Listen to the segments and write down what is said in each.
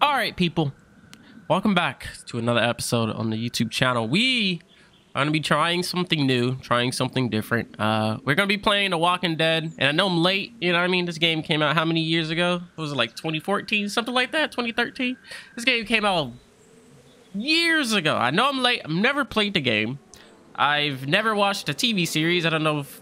All right, people. Welcome back to another episode on the YouTube channel. We are going to be trying something new, trying something different. Uh, we're going to be playing The Walking Dead. And I know I'm late. You know what I mean? This game came out how many years ago? What was it like 2014? Something like that? 2013? This game came out years ago. I know I'm late. I've never played the game. I've never watched a TV series. I don't know if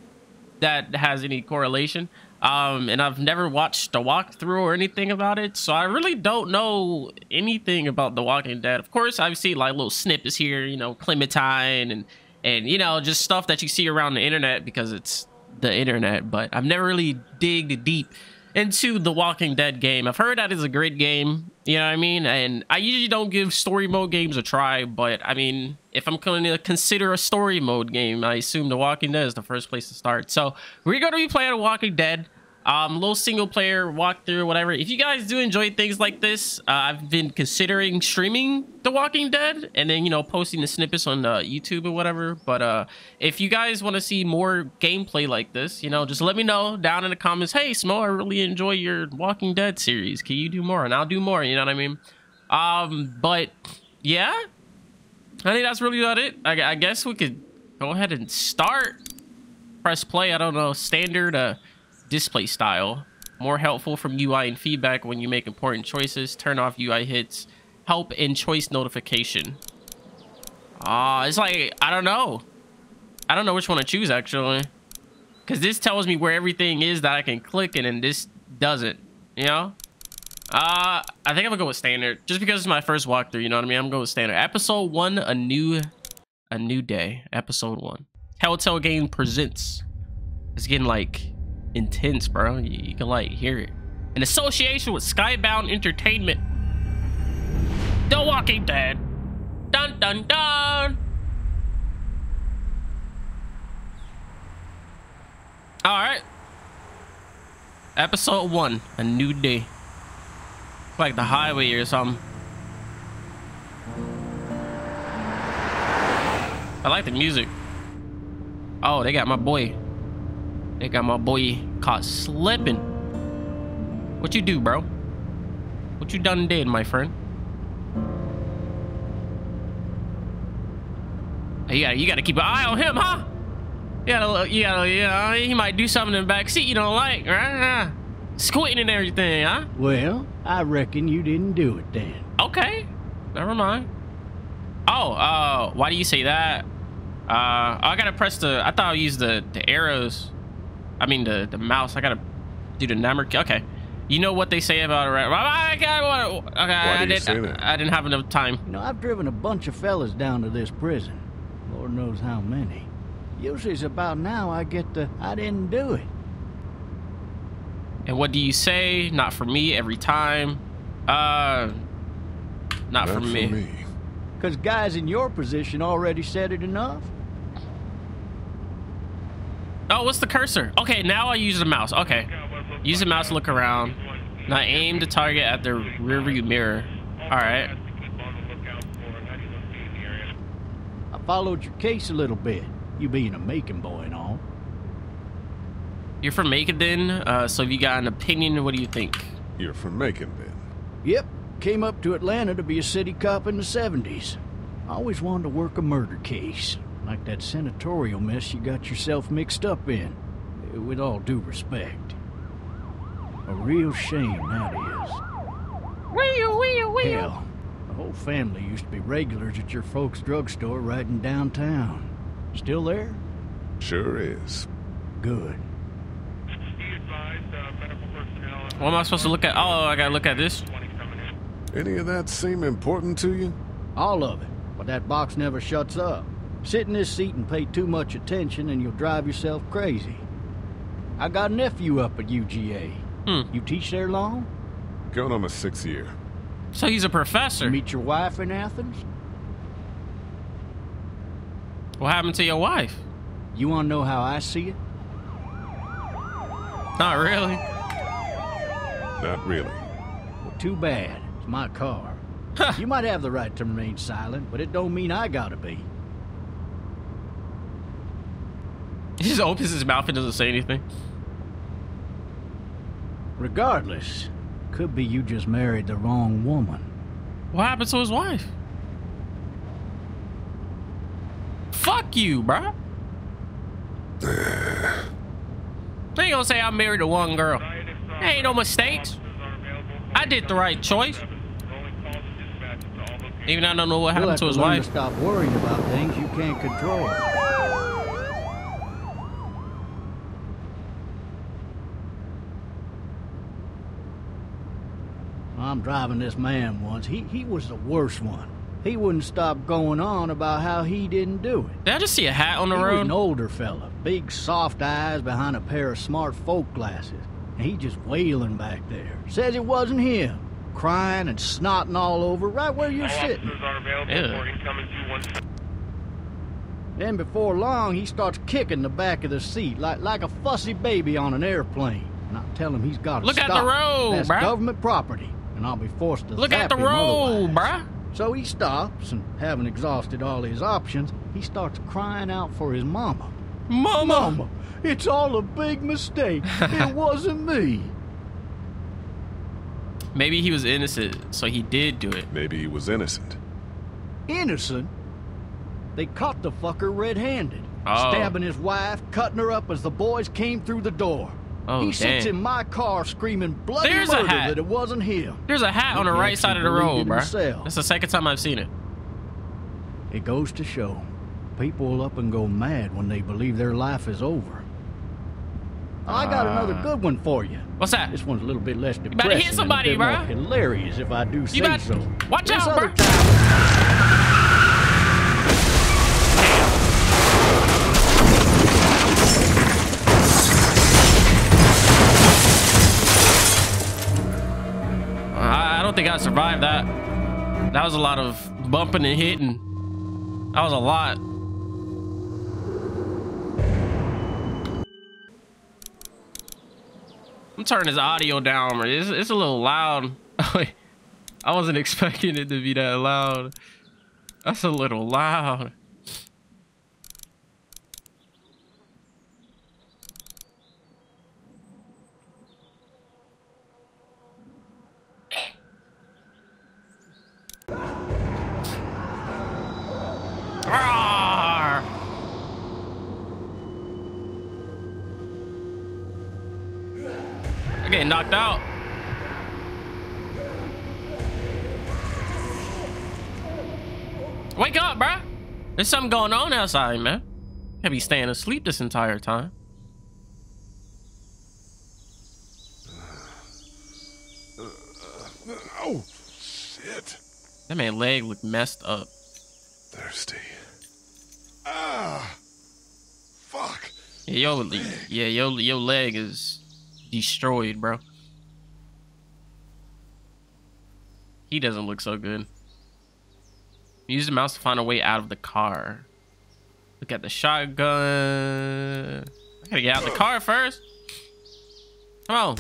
that has any correlation. Um, and I've never watched a walkthrough or anything about it, so I really don't know anything about The Walking Dead. Of course, I've seen like little snippets here, you know, Clementine and and you know just stuff that you see around the internet because it's the internet. But I've never really digged deep into the Walking Dead game. I've heard that is a great game, you know what I mean? And I usually don't give story mode games a try, but I mean, if I'm going to consider a story mode game, I assume The Walking Dead is the first place to start. So we're going to be playing The Walking Dead um little single player walkthrough whatever. If you guys do enjoy things like this uh, i've been considering streaming the walking dead and then you know posting the snippets on uh, youtube or whatever. But uh if you guys want to see more gameplay like this you know just let me know down in the comments hey smo i really enjoy your walking dead series. Can you do more? And i'll do more you know what i mean? Um but yeah. I think that's really about it. I, I guess we could go ahead and start. Press play i don't know standard uh display style. More helpful from UI and feedback when you make important choices. Turn off UI hits. Help in choice notification. Ah, uh, it's like, I don't know. I don't know which one to choose, actually. Because this tells me where everything is that I can click and this doesn't, you know? Uh, I think I'm gonna go with standard. Just because it's my first walkthrough, you know what I mean? I'm going with standard. Episode 1, A New a New Day. Episode 1. Telltale Game presents. It's getting like intense, bro. You, you can like hear it. In association with Skybound Entertainment. The Walking Dead. Dun dun dun. All right. Episode one, a new day. Like the highway or something. I like the music. Oh, they got my boy they got my boy caught slipping. What you do, bro? What you done did, my friend? Yeah, you gotta keep an eye on him, huh? You gotta, you gotta, you know, he might do something in the back seat you don't like, right? Squinting and everything, huh? Well, I reckon you didn't do it then. Okay, never mind. Oh, uh, why do you say that? Uh, I gotta press the, I thought I used the, the arrows I mean the the mouse. I gotta do the number. Okay. You know what they say about it, right? Okay, I, didn't, I, I didn't have enough time. You know, I've driven a bunch of fellas down to this prison. Lord knows how many. Usually it's about now I get the, I didn't do it. And what do you say? Not for me every time. Uh, not, not for me. Because guys in your position already said it enough. Oh, what's the cursor? Okay, now I use the mouse. Okay. Use the mouse to look around. Now aim the target at the rearview mirror. Alright. I followed your case a little bit. You being a Macon boy and all. You're from Macon then? Uh, so if you got an opinion, what do you think? You're from Macon then? Yep. Came up to Atlanta to be a city cop in the 70s. I always wanted to work a murder case. Like that senatorial mess you got yourself mixed up in. With all due respect. A real shame, that is. Wheel, wheel, wheel. Hell, the whole family used to be regulars at your folks' drugstore right in downtown. Still there? Sure is. Good. What am I supposed to look at? Oh, I gotta look at this. Any of that seem important to you? All of it. But that box never shuts up. Sit in this seat and pay too much attention and you'll drive yourself crazy. I got a nephew up at UGA. Hmm. You teach there long? Going on my sixth year. So he's a professor. You meet your wife in Athens? What happened to your wife? You want to know how I see it? Not really. Not really. Well, too bad. It's my car. you might have the right to remain silent, but it don't mean I gotta be. He just opens his mouth and doesn't say anything. Regardless, Could be you just married the wrong woman. What happened to his wife? Fuck you, bruh. They ain't gonna say I married the one girl. Ain't no mistakes. I did the right choice. Even I don't know what happened to his wife. to stop worrying about things you can't control. I'm driving this man once. He he was the worst one. He wouldn't stop going on about how he didn't do it. Did I just see a hat on the he was road? an older fella, big soft eyes behind a pair of smart folk glasses. And he just wailing back there. Says it wasn't him. Crying and snotting all over right where you're All sitting. officers are available Ew. for incoming 217. Then before long, he starts kicking the back of the seat like like a fussy baby on an airplane. And I tell him he's got to Look at the road, That's bruh. government property, and I'll be forced to Look zap at the him road, bruh. So he stops, and having exhausted all his options, he starts crying out for his mama. Mama. Mama, it's all a big mistake. it wasn't me. Maybe he was innocent, so he did do it. Maybe he was innocent. Innocent? They caught the fucker red-handed, Oh. stabbing his wife, cutting her up as the boys came through the door. Oh, he sits in my car screaming bloody There's a murder hat. that it wasn't him. There's a hat on the right side of the road, bruh. himself. That's the second time I've seen it. It goes to show, people will up and go mad when they believe their life is over. I got another Ah. good one for you. What's that? This one's a little bit less better depressing hit somebody, and a bit bruh. hilarious if I do say better- so. Watch This out, other think I survived that. That was a lot of bumping and hitting. That was a lot. I'm turning his audio down. It's, it's a little loud. I wasn't expecting it to be that loud. That's a little loud. I'm getting knocked out. Wake up, bruh. There's something going on outside, man. Can't be staying asleep this entire time. Oh, shit. That man leg looked messed up. Thirsty. Ah. Fuck. Yeah, yo, yeah, yo, your leg is destroyed, bro. He doesn't look so good. Use the mouse to find a way out of the car. Look at the shotgun. I gotta get out of the car first. Come on.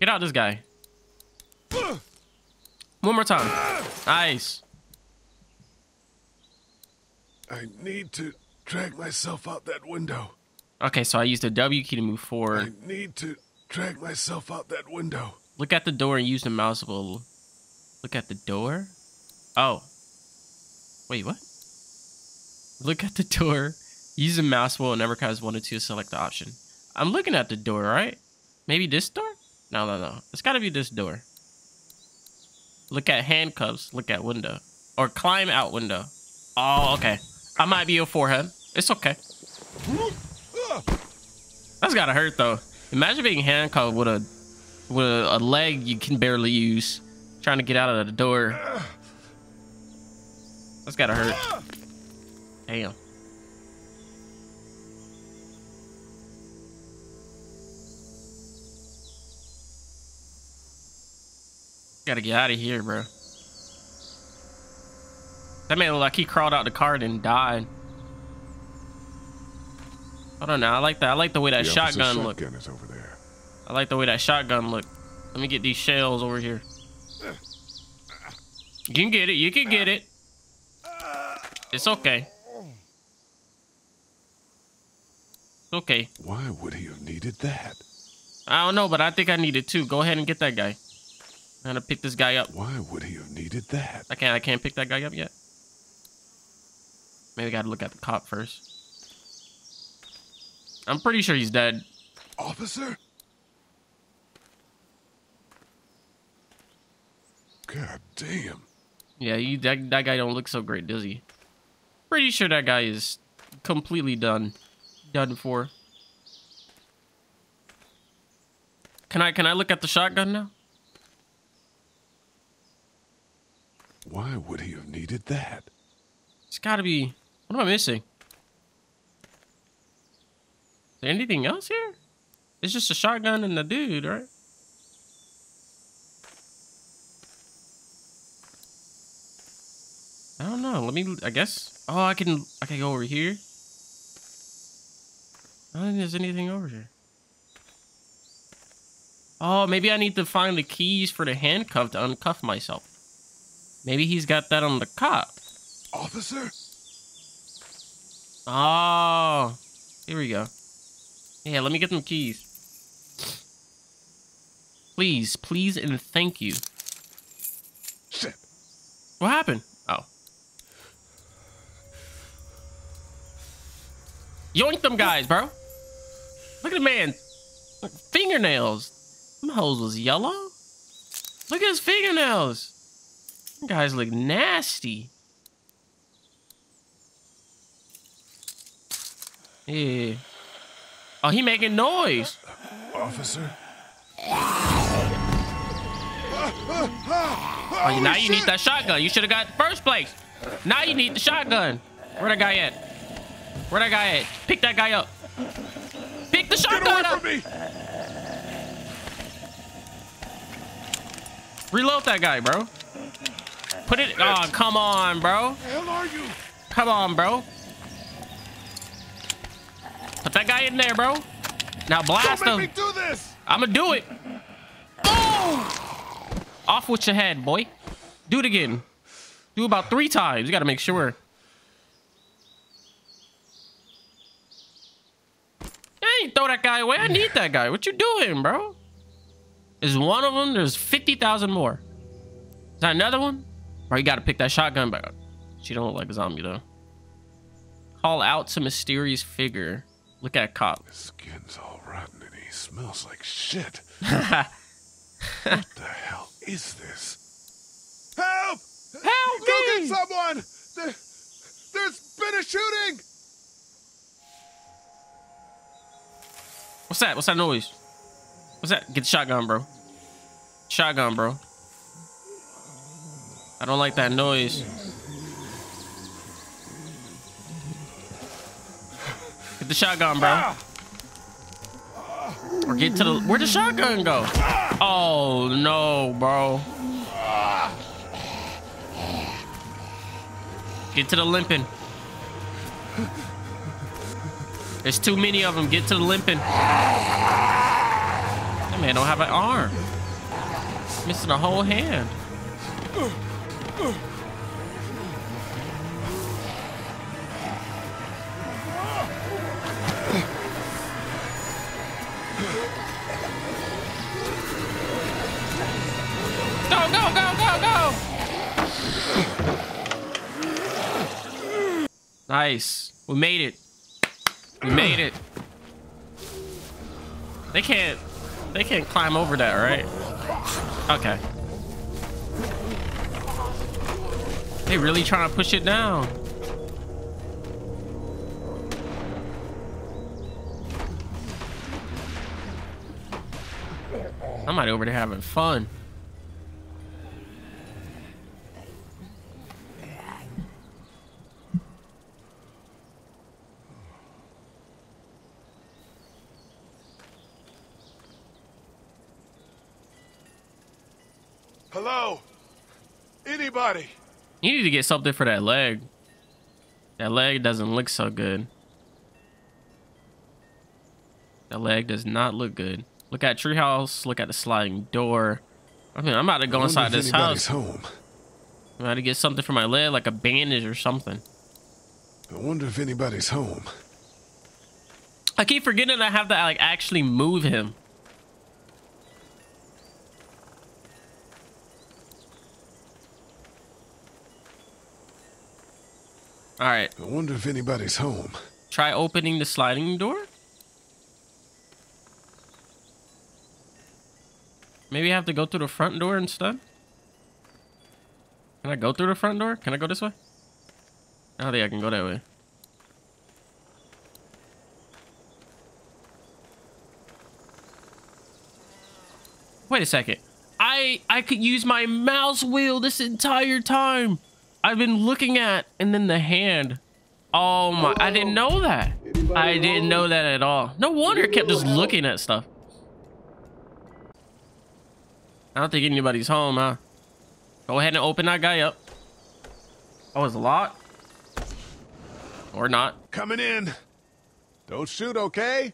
Get out this guy. One more time. Nice. I need to drag myself out that window. Okay, so I used the W key to move forward. I need to drag myself out that window. Look at the door and use the mouse wheel. Look at the door. Oh. Wait, what? Look at the door. Use the mouse wheel and never press one or two to select the option. I'm looking at the door, right? Maybe this door? No, no, no. It's gotta be this door. Look at handcuffs. Look at window. Or climb out window. Oh, okay. I might be a forehead. It's okay. That's gotta hurt though. Imagine being handcuffed with a with a, leg you can barely use, trying to get out of the door. That's gotta hurt. Damn. Gotta get out of here, bro. That man looked like he crawled out the car and died. I don't know. I like that. I like the way that the shotgun looked. shotgun is over there. I like the way that shotgun look. Let me get these shells over here. You can get it. You can get it. It's okay. It's okay. Why would he have needed that? I don't know, but I think I need it too. Go ahead and get that guy. I'm gonna pick this guy up. Why would he have needed that? I can't. I can't pick that guy up yet. Maybe I gotta look at the cop first. I'm pretty sure he's dead. Officer? God damn. Yeah, you, that that guy don't look so great, does he? Pretty sure that guy is completely done, done for. Can I can I look at the shotgun now? Why would he have needed that? It's got to be. What am I missing? Is there anything else here? It's just a shotgun and a dude, right? I don't know. Let me. I guess. Oh, I can. I can go over here. I don't think there's anything over here. Oh, maybe I need to find the keys for the handcuff to uncuff myself. Maybe he's got that on the cop. Officer? Oh, here we go. Yeah, let me get them keys. Please, please, and thank you. Shit. What happened? Oh. Yoink them guys, bro. Look at the man. Fingernails. Them hoes was yellow. Look at his fingernails. Them guys look nasty. Yeah. Oh, he making noise. Officer? Oh, now you need that shotgun. You should have got first place. Now you need the shotgun. Where that guy at? Where that guy at? Pick that guy up. Pick the shotgun up. Reload that guy, bro. Put it. Oh, come on, bro. hell are you? Come on, bro. Put that guy in there, bro. Now blast him. do this! I'ma do it. Boom! Off with your head, boy. Do it again. Do about three times. You gotta make sure. Hey, throw that guy away. I need that guy. What you doing, bro? Is one of them? There's 50,000 more. Is that another one? Bro, you gotta pick that shotgun back up. She don't look like a zombie, though. Call out to mysterious figure. Look at a cop. His skin's all rotten and he smells like shit. what the hell is this? Help! Help Go me! get someone! There, there's been a shooting! What's that? What's that noise? What's that? Get the shotgun, bro. Shotgun, bro. I don't like that noise. The shotgun, bro. Or get to the. Where'd the shotgun go? Oh no, bro. Get to the limping. There's too many of them. Get to the limping. That man don't have an arm. Missing a whole hand. Nice. We made it. We made it. They can't. They can't climb over that, right? Okay. They really trying to push it down. I'm out over there having fun. Hello? Anybody? You need to get something for that leg. That leg doesn't look so good. That leg does not look good. Look at treehouse. Look at the sliding door. I mean, I'm about to go inside this house. home. I'm about to get something for my leg, like a bandage or something. I wonder if anybody's home. I keep forgetting I have to like actually move him. All right. I wonder if anybody's home. Try opening the sliding door. Maybe I have to go through the front door instead. Can I go through the front door? Can I go this way? I don't think I can go that way. Wait a second. I I could use my mouse wheel this entire time. I've been looking at and then the hand. Oh my! I didn't know that. I didn't know that at all. No wonder it kept just looking at stuff. I don't think anybody's home, huh? Go ahead and open that guy up. Oh, it's locked. Or not. Coming in. Don't shoot, okay?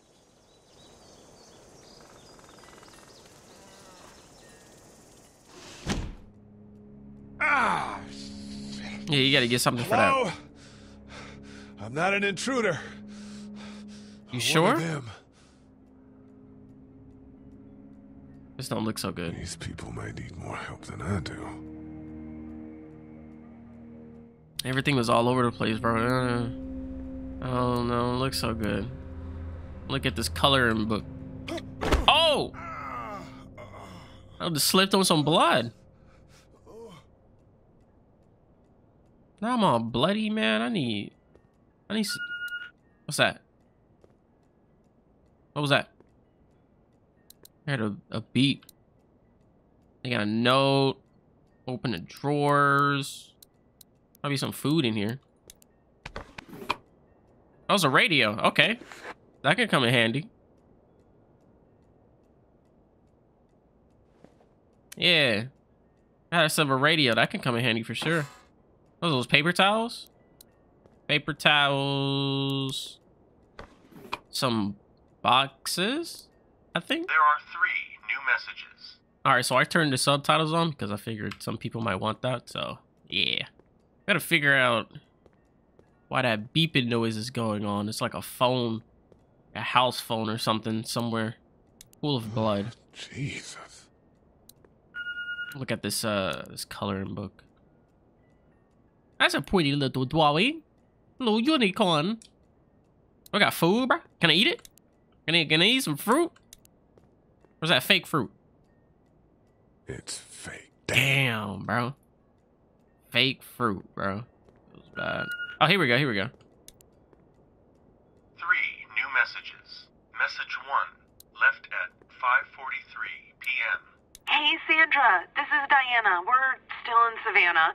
Ah! Yeah, you gotta get something for that. Hello? I'm not an intruder. You sure? This don't look so good. These people might need more help than I do. Everything was all over the place, bro. Uh, oh no, it looks so good. Look at this coloring book. Oh! I just slipped on some blood. Now I'm all bloody, man. I need. I need. What's that? What was that? I heard a, a beat. They got a note. Open the drawers. Probably some food in here. That was a radio. Okay. That could come in handy. Yeah. Gotta have a radio. That can come in handy for sure. Those those paper towels? Paper towels. Some boxes, I think. There are three new messages. All right, so I turned the subtitles on because I figured some people might want that. So yeah, gotta figure out why that beeping noise is going on. It's like a phone, a house phone or something somewhere, full of blood. Jesus. Look at this uh this coloring book. That's a pretty little dwelling, little unicorn. We got food, bro. Can I eat it? Can I can I eat some fruit? Where's that fake fruit? It's fake. Damn, bro. Fake fruit, bro. It was bad. Oh, here we go. Here we go. Three new messages. Message one, left at 5:43 p.m. Hey, Sandra. This is Diana. We're still in Savannah.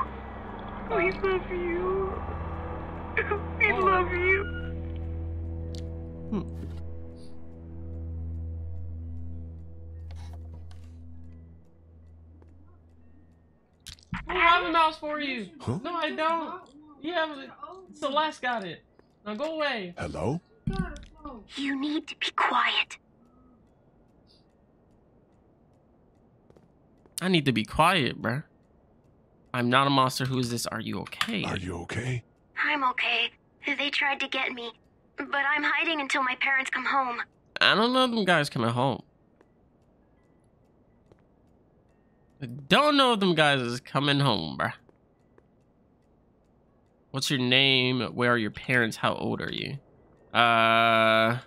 We love you. We love you. Hmm. I have a mouse for you. Huh? No, I don't. You have it. Celeste got it. Now go away. Hello? You need to be quiet. I need to be quiet, bruh. I'm not a monster. Who is this? Are you okay? Are you okay? I'm okay. They tried to get me, but I'm hiding until my parents come home. I don't know them guys coming home. I don't know them guys is coming home, bruh. What's your name? Where are your parents? How old are you? Uh,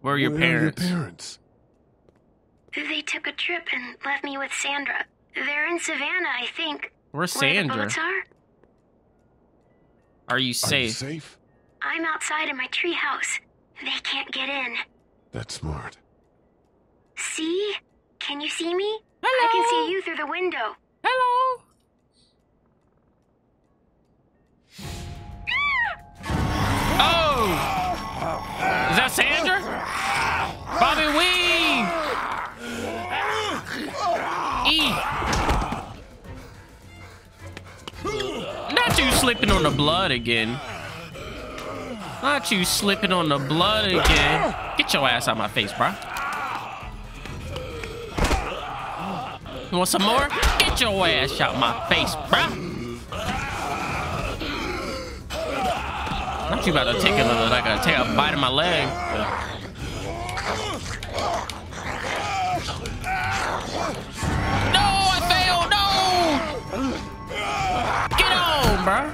where are your Where parents? Are your parents? They took a trip and left me with Sandra. They're in Savannah, I think. Where's Where the Sandra? boats are? Are you Are you safe? safe? I'm outside in my treehouse. They can't get in. That's smart. See? Can you see me? Hello. I can see you through the window. Hello. Oh! Is that Sandra? Bobby Wee! E! Not you slipping on the blood again. Not you slipping on the blood again. Get your ass out of my face, bro. You want some more? Get your ass out my face, bruh. Not you about to take a like a take a bite of my leg. Bruh.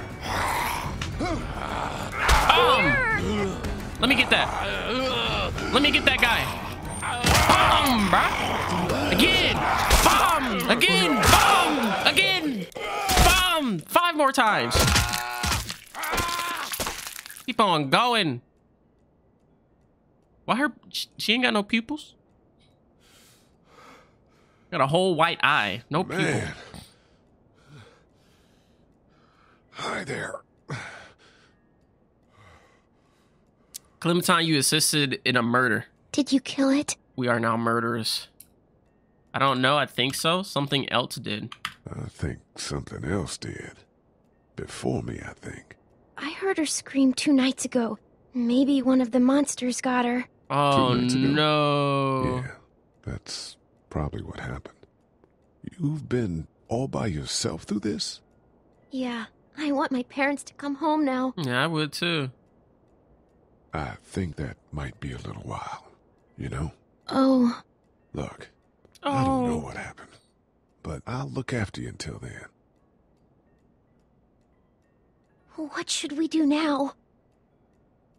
Um. Let me get that. Let me get that guy. Bomb, bruh. Again. Bomb. Again. Bomb. Again. Bomb. Five more times. Keep on going. Why her? She ain't got no pupils. Got a whole white eye, no pupil. Man. Hi there. Clementine, you assisted in a murder. Did you kill it? We are now murderers. I don't know. I think so. Something else did. I think something else did. Before me, I think. I heard her scream two nights ago. Maybe one of the monsters got her. Oh nights ago. no! Yeah, that's probably what happened. You've been all by yourself through this? Yeah, I want my parents to come home now. Yeah, I would too. I think that might be a little while. You know? Oh, Look, oh. I don't know Oh, what happened, but I'll look after you until then. what should we do now?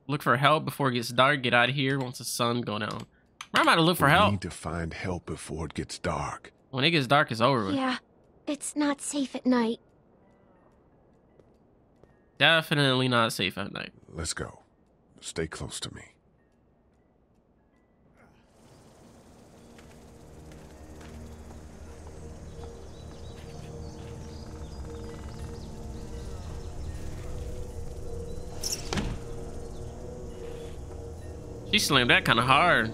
look for help before it gets dark. Get out of here once the sun go down. I'm about to look for we help. need to find help before it gets dark. When it gets dark, it's over with. Yeah, it's not safe at night. Definitely not safe at night. Let's go. Stay close to me. She slammed that kind of hard.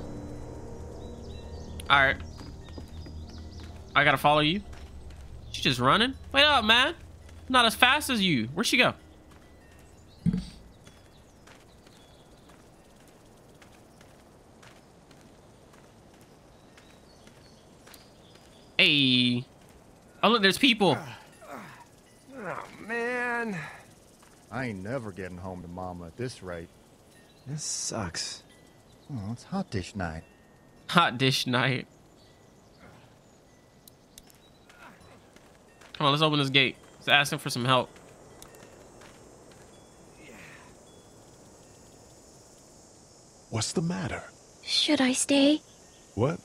All right. I gotta follow you. She just running. Wait up, man. Not as fast as you. Where'd she go? Hey. Oh, look, there's people. Oh, man. I ain't never getting home to Mama at this rate. This sucks. Oh, it's hot dish night. Hot dish night. Come on, let's open this gate. Let's ask him for some help. What's the matter? Should I stay? What?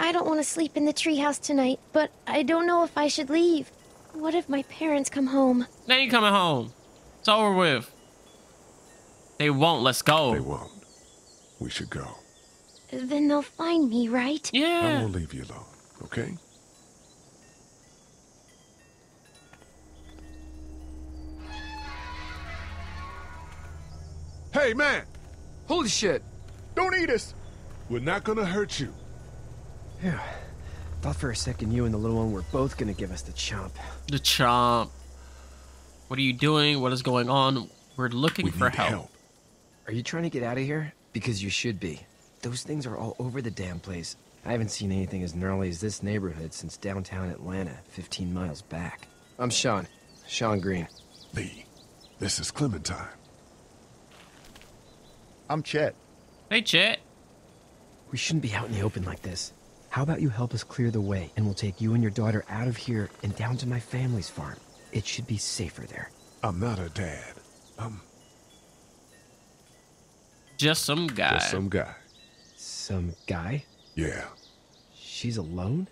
I don't want to sleep in the treehouse tonight, but I don't know if I should leave. What if my parents come home? They ain't coming home. It's over with. They won't. Let's go. They won't. We should go. Then they'll find me, right? Yeah. I Yeah. won't leave you alone, okay? Hey, man! Holy shit. Don't eat us! We're not gonna hurt you. Phew. Thought for a second you and the little one were both gonna give us the chomp. The chomp. What are you doing? What is going on? We're looking We for need help. help. Are you trying to get out of here? Because you should be. Those things are all over the damn place. I haven't seen anything as gnarly as this neighborhood since downtown Atlanta, 15 miles back. I'm Sean. Shawn Greene. Lee, this is Clementine. I'm Chet. Hey, Chet. We shouldn't be out in the open like this. How about you help us clear the way, and we'll take you and your daughter out of here and down to my family's farm. It should be safer there. I'm not a dad. I'm Just some guy. just some guy. Some guy? Yeah. She's alone?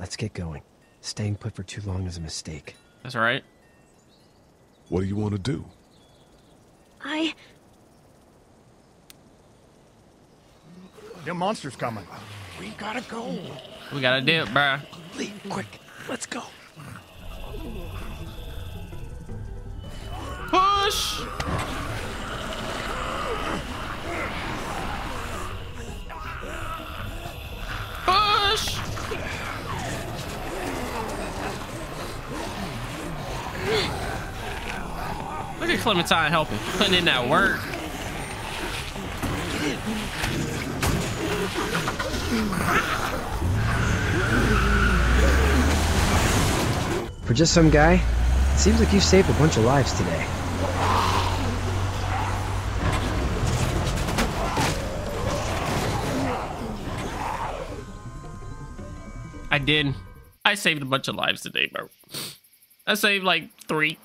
Let's get going. Staying put for too long is a mistake. That's right. What do you want to do? I. The monsters coming. We gotta go. We gotta dip, bruh. Leave quick, let's go. Push! Push! Look at Clementine helping, putting in that work. For just some guy, it seems like you saved a bunch of lives today. I did. I saved a bunch of lives today, bro. I saved like three.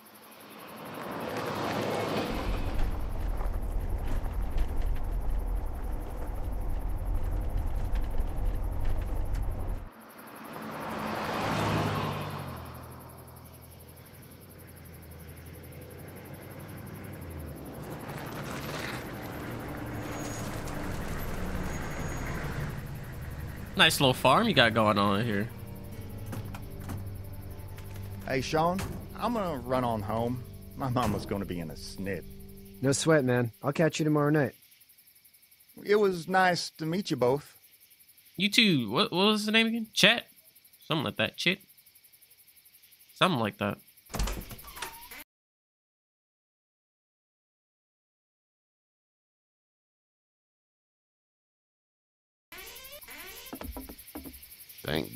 Nice little farm you got going on here. Hey, Shawn, I'm gonna run on home. My mama's gonna be in a snit. No sweat, man. I'll catch you tomorrow night. It was nice to meet you both. You two, what, what was the name again? Chet? Something like that. Chit? Something like that.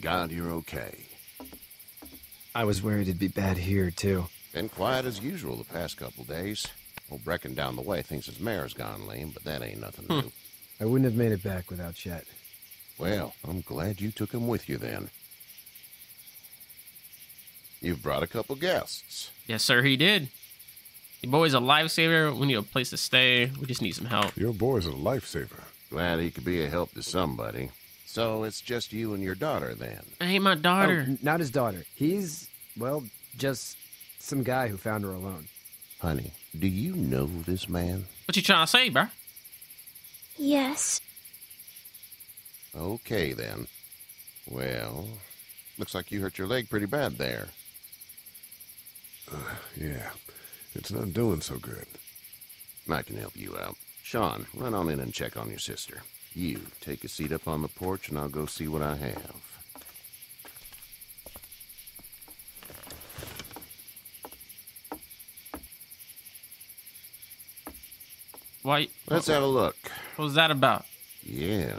God you're okay. I was worried it'd be bad here, too. Been quiet as usual the past couple days. Old Brecken down the way thinks his mare's gone lame, but that ain't nothing new. Hmm. I wouldn't have made it back without Chet. Well, I'm glad you took him with you then. You've brought a couple guests. Yes, sir, he did. Your boy's a lifesaver. We need a place to stay. We just need some help. Your boy's a lifesaver. Glad he could be a help to somebody. So it's just you and your daughter then. I hate my daughter. Oh, not his daughter. He's, well, just some guy who found her alone. Honey, do you know this man? What you trying to say, bruh? Yes. Okay then. Well, looks like you hurt your leg pretty bad there. Uh, yeah, it's not doing so good. I can help you out. Shawn, run on in and check on your sister. You take a seat up on the porch and I'll go see what I have. Why? Let's have a look. What was that about? Yeah,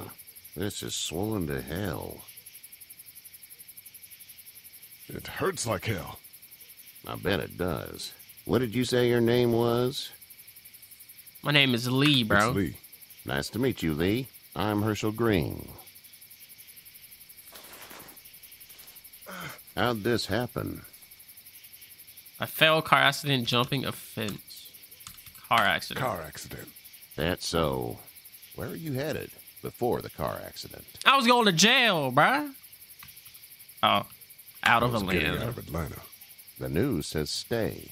this is swollen to hell. It hurts like hell. I bet it does. What did you say your name was? My name is Lee, bro. It's Lee. Nice to meet you, Lee. I'm Hershel Greene. How'd this happen? I fell car accident jumping a fence. Car accident. Car accident. That's so. Where are you headed before the car accident? I was going to jail, bruh. Oh, out I of was getting out of Atlanta. The news says stay.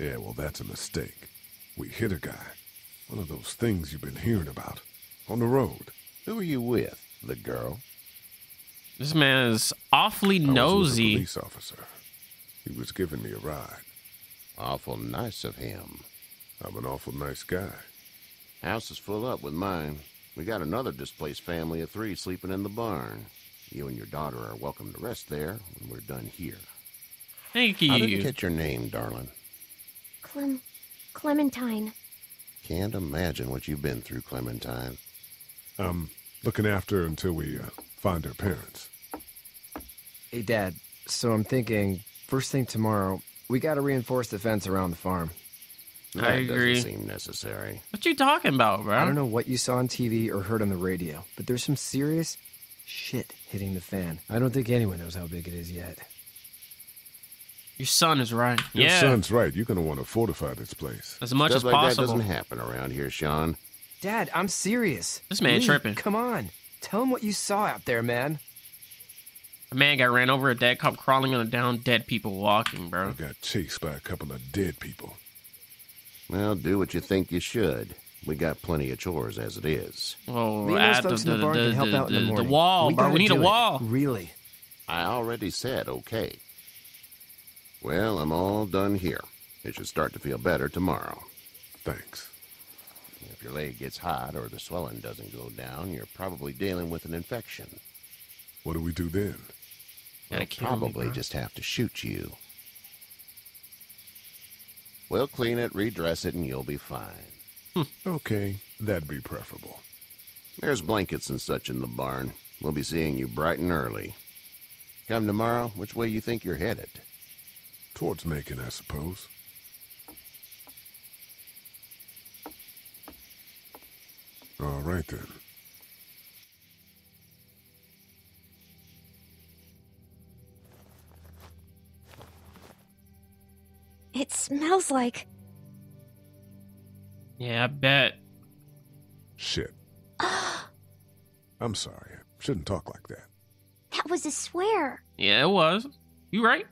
Yeah, well, that's a mistake. We hit a guy. One of those things you've been hearing about. On the road. Who are you with? The girl? This man is awfully I was with a nosy. police officer. He was giving me a ride. Awful nice of him. I'm an awful nice guy. House is full up with mine. We got another displaced family of three sleeping in the barn. You and your daughter are welcome to rest there when we're done here. Thank you. I didn't you. catch your name, darling. Clem. Clementine. Can't imagine what you've been through, Clementine. I'm looking after her until we uh, find her parents. Hey, Dad. So I'm thinking, first thing tomorrow, we gotta reinforce the fence around the farm. I That agree. doesn't seem necessary. What you talking about, bro? I don't know what you saw on TV or heard on the radio, but there's some serious shit hitting the fan. I don't think anyone knows how big it is yet. Your son is right. Your yeah, son's right. You're going to want to fortify this place. as much Stuff as like that possible. doesn't happen around here, Shawn. Dad, I'm serious. This man Lee, tripping. Come on. Tell him what you saw out there, man. A man got ran over. A dead cop crawling on a down. Dead people walking, bro. I bro. got chased by a couple of dead people. Well, do what you think you should. We got plenty of chores as it is. Oh, Me and the, folks the, in the barn the, can help the, out in the the- the wall, We bro. gotta We need a do it. wall. Really? I already said okay. Well, I'm all done here. It should start to feel better tomorrow. Thanks. If your leg gets hot or the swelling doesn't go down, you're probably dealing with an infection. What do we do then? Gotta We'll kill probably just have to shoot you. We'll clean it, redress it, and you'll be fine. Hmm. Okay, that'd be preferable. There's blankets and such in the barn. We'll be seeing you bright and early. Come tomorrow, which way you think you're headed? Towards Macon, I suppose. All right then. It smells like. Yeah, I bet. Shit. I'm sorry. I shouldn't talk like that. That was a swear. Yeah, it was. You right?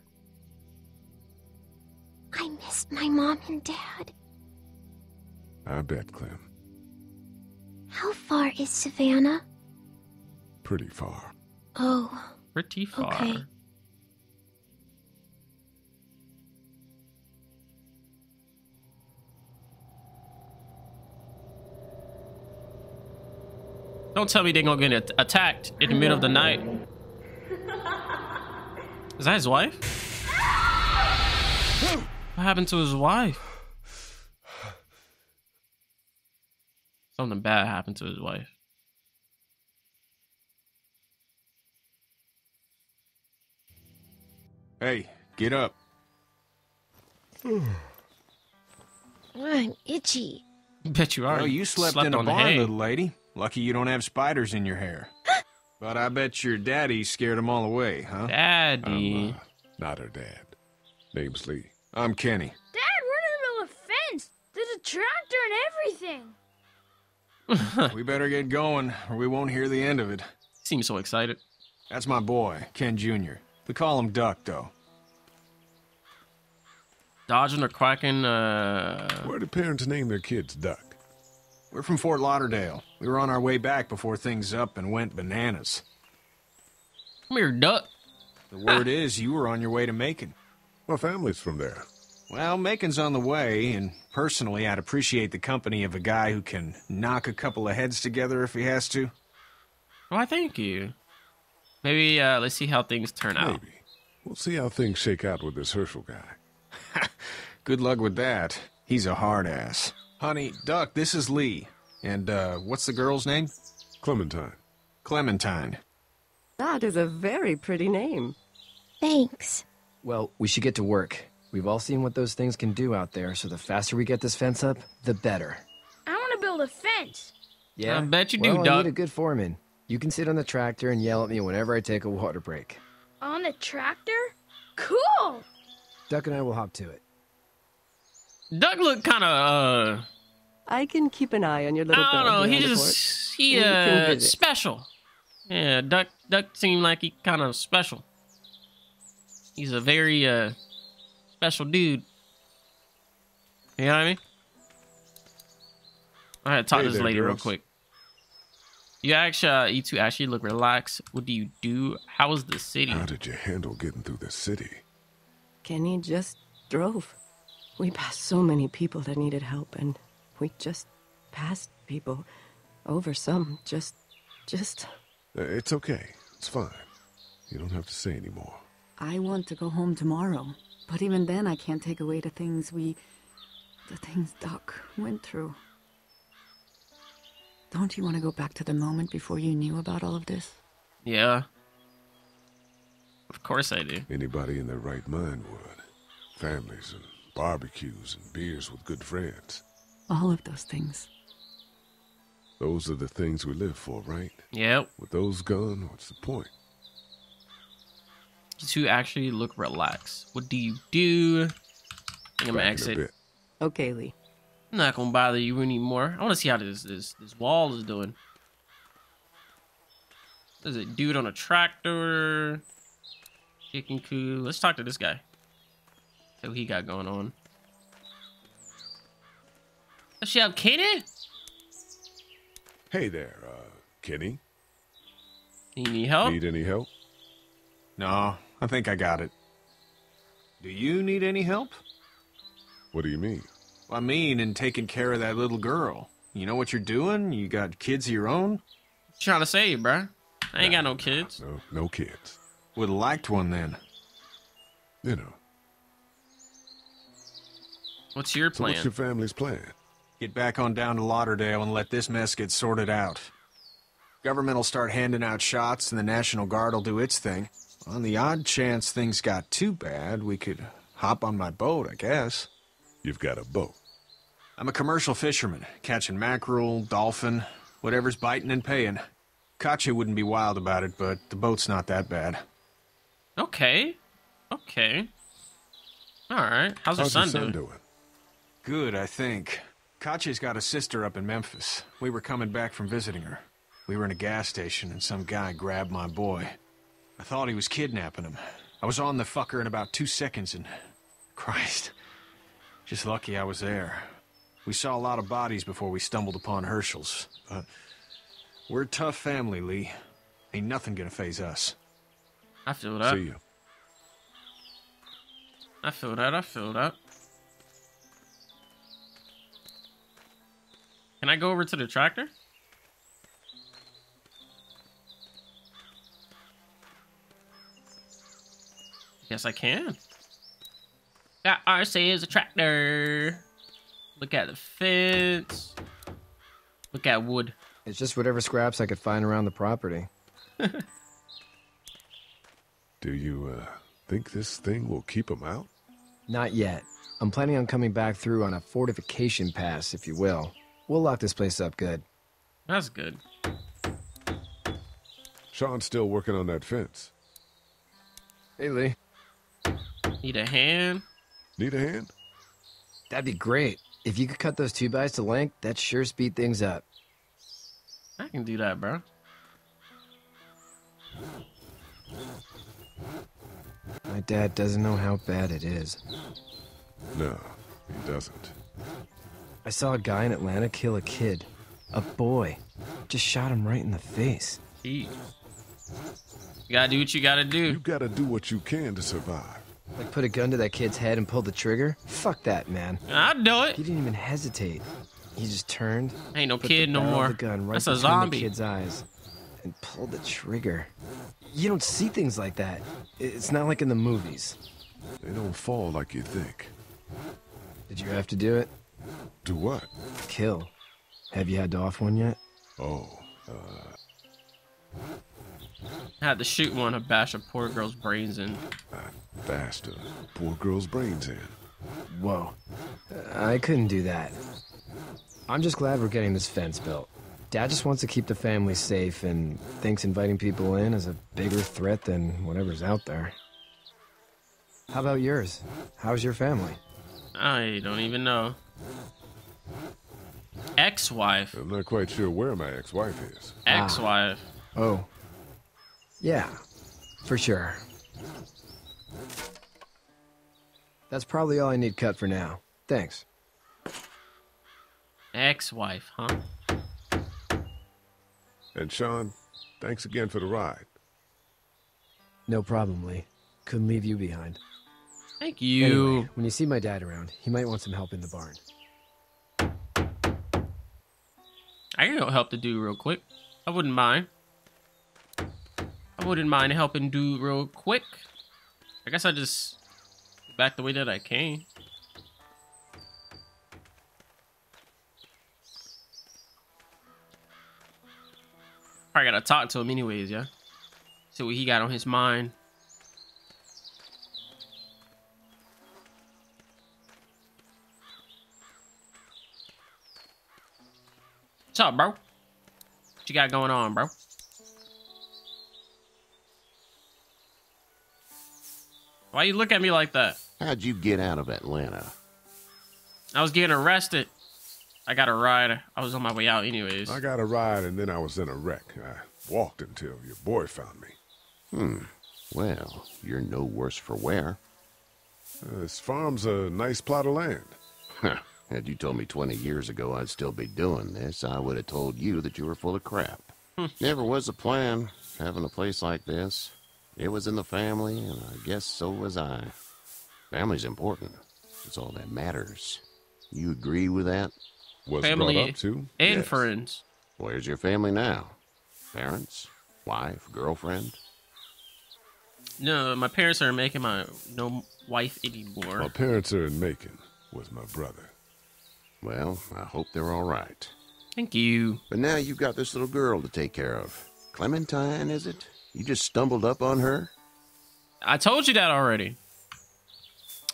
I missed my mom and dad. I bet, Clem. How far is Savannah? Pretty far. Oh, Pretty far. Okay. Don't tell me they're gonna get attacked in the middle of the night. Is that his wife? What happened to his wife? Something bad happened to his wife. Hey, get up. I'm itchy. Bet you are. Well, you slept, in a on the barn, little lady. Lucky you don't have spiders in your hair. but I bet your daddy scared them all away, huh? Daddy. I'm uh, not her dad. Name's Lee. I'm Kenny. Dad, we're in the middle of a fence. There's a tractor and everything. We better get going, or we won't hear the end of it. Seems so excited. That's my boy, Ken Jr. We call him Duck, though. Dodging or quacking. Uh, Where do parents name their kids Duck? We're from Fort Lauderdale. We were on our way back before things up and went bananas. come here, duck. The word is you were on your way to Macon. My family's from there. Well, Macon's on the way, and personally, I'd appreciate the company of a guy who can knock a couple of heads together if he has to. Why, thank you. Maybe uh, let's see how things turn out. Maybe. We'll see how things shake out with this Hershel guy. Good luck with that. He's a hard ass. Honey, Duck, this is Lee. And, uh, what's the girl's name? Clementine. Clementine. That is a very pretty name. Thanks. Well, we should get to work. We've all seen what those things can do out there, so the faster we get this fence up, the better. I want to build a fence. Yeah? I bet you do, well, I Duck. need a good foreman. You can sit on the tractor and yell at me whenever I take a water break. On the tractor? Cool. Duck and I will hop to it. Duck look kind of. uh I can keep an eye on your I little don't girl know. here He just he uh special. Yeah, Duck Duck seemed like he kind of special. He's a very uh special dude. You know what I mean? I had to talk Hey to this there, lady real quick. You actually, uh, you two actually look relaxed. What do you do? How was the city? How did you handle getting through the city? Kenny just drove. We passed so many people that needed help, and we just passed people over some. Just, just. Uh, It's okay. It's fine. You don't have to say anymore. I want to go home tomorrow, but even then I can't take away the things we. the things Duck went through. Don't you want to go back to the moment before you knew about all of this? Yeah. Of course I do. Anybody in their right mind would. Families and barbecues and beers with good friends. All of those things. Those are the things we live for, right? Yep. With those gone, what's the point? You two actually look relaxed. What do you do? I think I'm gonna Back in a exit. Okay, Lee. I'm not gonna bother you anymore. I want to see how this this this wall is doing. There's a dude on a tractor. Chicken coop. Let's talk to this guy. See what he got going on. Does she have Kenny? Hey there, uh, Kenny. You need help? Need any help? No, I think I got it. Do you need any help? What do you mean? I mean, in taking care of that little girl. You know what you're doing? You got kids of your own? trying to say, bruh? I ain't got no kids. No, no kids. Would have liked one then. You know. What's your plan? So plan? what's your family's plan? Get back on down to Lauderdale and let this mess get sorted out. Government will start handing out shots and the National Guard will do its thing. On the odd chance things got too bad, we could hop on my boat, I guess. You've got a boat. I'm a commercial fisherman, catching mackerel, dolphin, whatever's biting and paying. Katjaa wouldn't be wild about it, but the boat's not that bad. Okay. Okay. All right. How's, your How's son, your son doing? doing? Good, I think. Katjaa's got a sister up in Memphis. We were coming back from visiting her. We were in a gas station and some guy grabbed my boy. I thought he was kidnapping him. I was on the fucker in about two seconds and... Christ. Just lucky I was there. We saw a lot of bodies before we stumbled upon Hershel's, but... We're a tough family, Lee. Ain't nothing gonna phase us. I feel that. See you. I feel that. I feel that. Can I go over to the tractor? Yes, I can. That RC is a tractor. Look at the fence. Look at wood. It's just whatever scraps I could find around the property. Do you, uh, think this thing will keep him out? Not yet. I'm planning on coming back through on a fortification pass, if you will. We'll lock this place up good. That's good. Shawn's still working on that fence. Hey, Lee. Need a hand? Need a hand? That'd be great. If you could cut those two bys to length, that'd sure speed things up. I can do that, bro. My dad doesn't know how bad it is. No, he doesn't. I saw a guy in Atlanta kill a kid. A boy. Just shot him right in the face. Jeez. You gotta do what you gotta do. You gotta do what you can to survive. Like put a gun to that kid's head and pull the trigger? Fuck that, man. I'd do it. He didn't even hesitate. He just turned. Ain't no put kid the no more. The gun right That's a between zombie. The kid's eyes, and pulled the trigger. You don't see things like that. It's not like in the movies. They don't fall like you think. Did you have to do it? Do what? Kill. Have you had to off one yet? Oh, uh, I had to shoot one to bash a poor girl's brains in. bashed a poor girl's brains in. Whoa. I couldn't do that. I'm just glad we're getting this fence built. Dad just wants to keep the family safe and thinks inviting people in is a bigger threat than whatever's out there. How about yours? How's your family? I don't even know. Ex-wife. I'm not quite sure where my ex-wife is. Ex-wife. Ah. Oh. Yeah, for sure. That's probably all I need cut for now. Thanks. Ex-wife, huh? And Shawn, thanks again for the ride. No problem, Lee. Couldn't leave you behind. Thank you. Anyway, when you see my dad around, he might want some help in the barn. I can help the dude real quick. I wouldn't mind. I wouldn't mind helping dude real quick. I guess I just back the way that I came. Probably gotta talk to him anyways, yeah. See what he got on his mind. What's up, bro? What you got going on, bro? Why you look at me like that? How'd you get out of Atlanta? I was getting arrested. I got a ride. I was on my way out anyways. I got a ride and then I was in a wreck. I walked until your boy found me. Hmm. Well, you're no worse for wear. Uh, this farm's a nice plot of land. Huh. Had you told me 20 years ago I'd still be doing this, I would have told you that you were full of crap. Never was a plan, having a place like this. It was in the family, and I guess so was I. Family's important. It's all that matters. You agree with that? Was Family brought up to? and Yes. friends. Where's your family now? Parents? Wife? Girlfriend? No, my parents are making my no wife anymore. My parents are in Macon with my brother. Well, I hope they're all right. Thank you. But now you've got this little girl to take care of. Clementine, is it? You just stumbled up on her? I told you that already.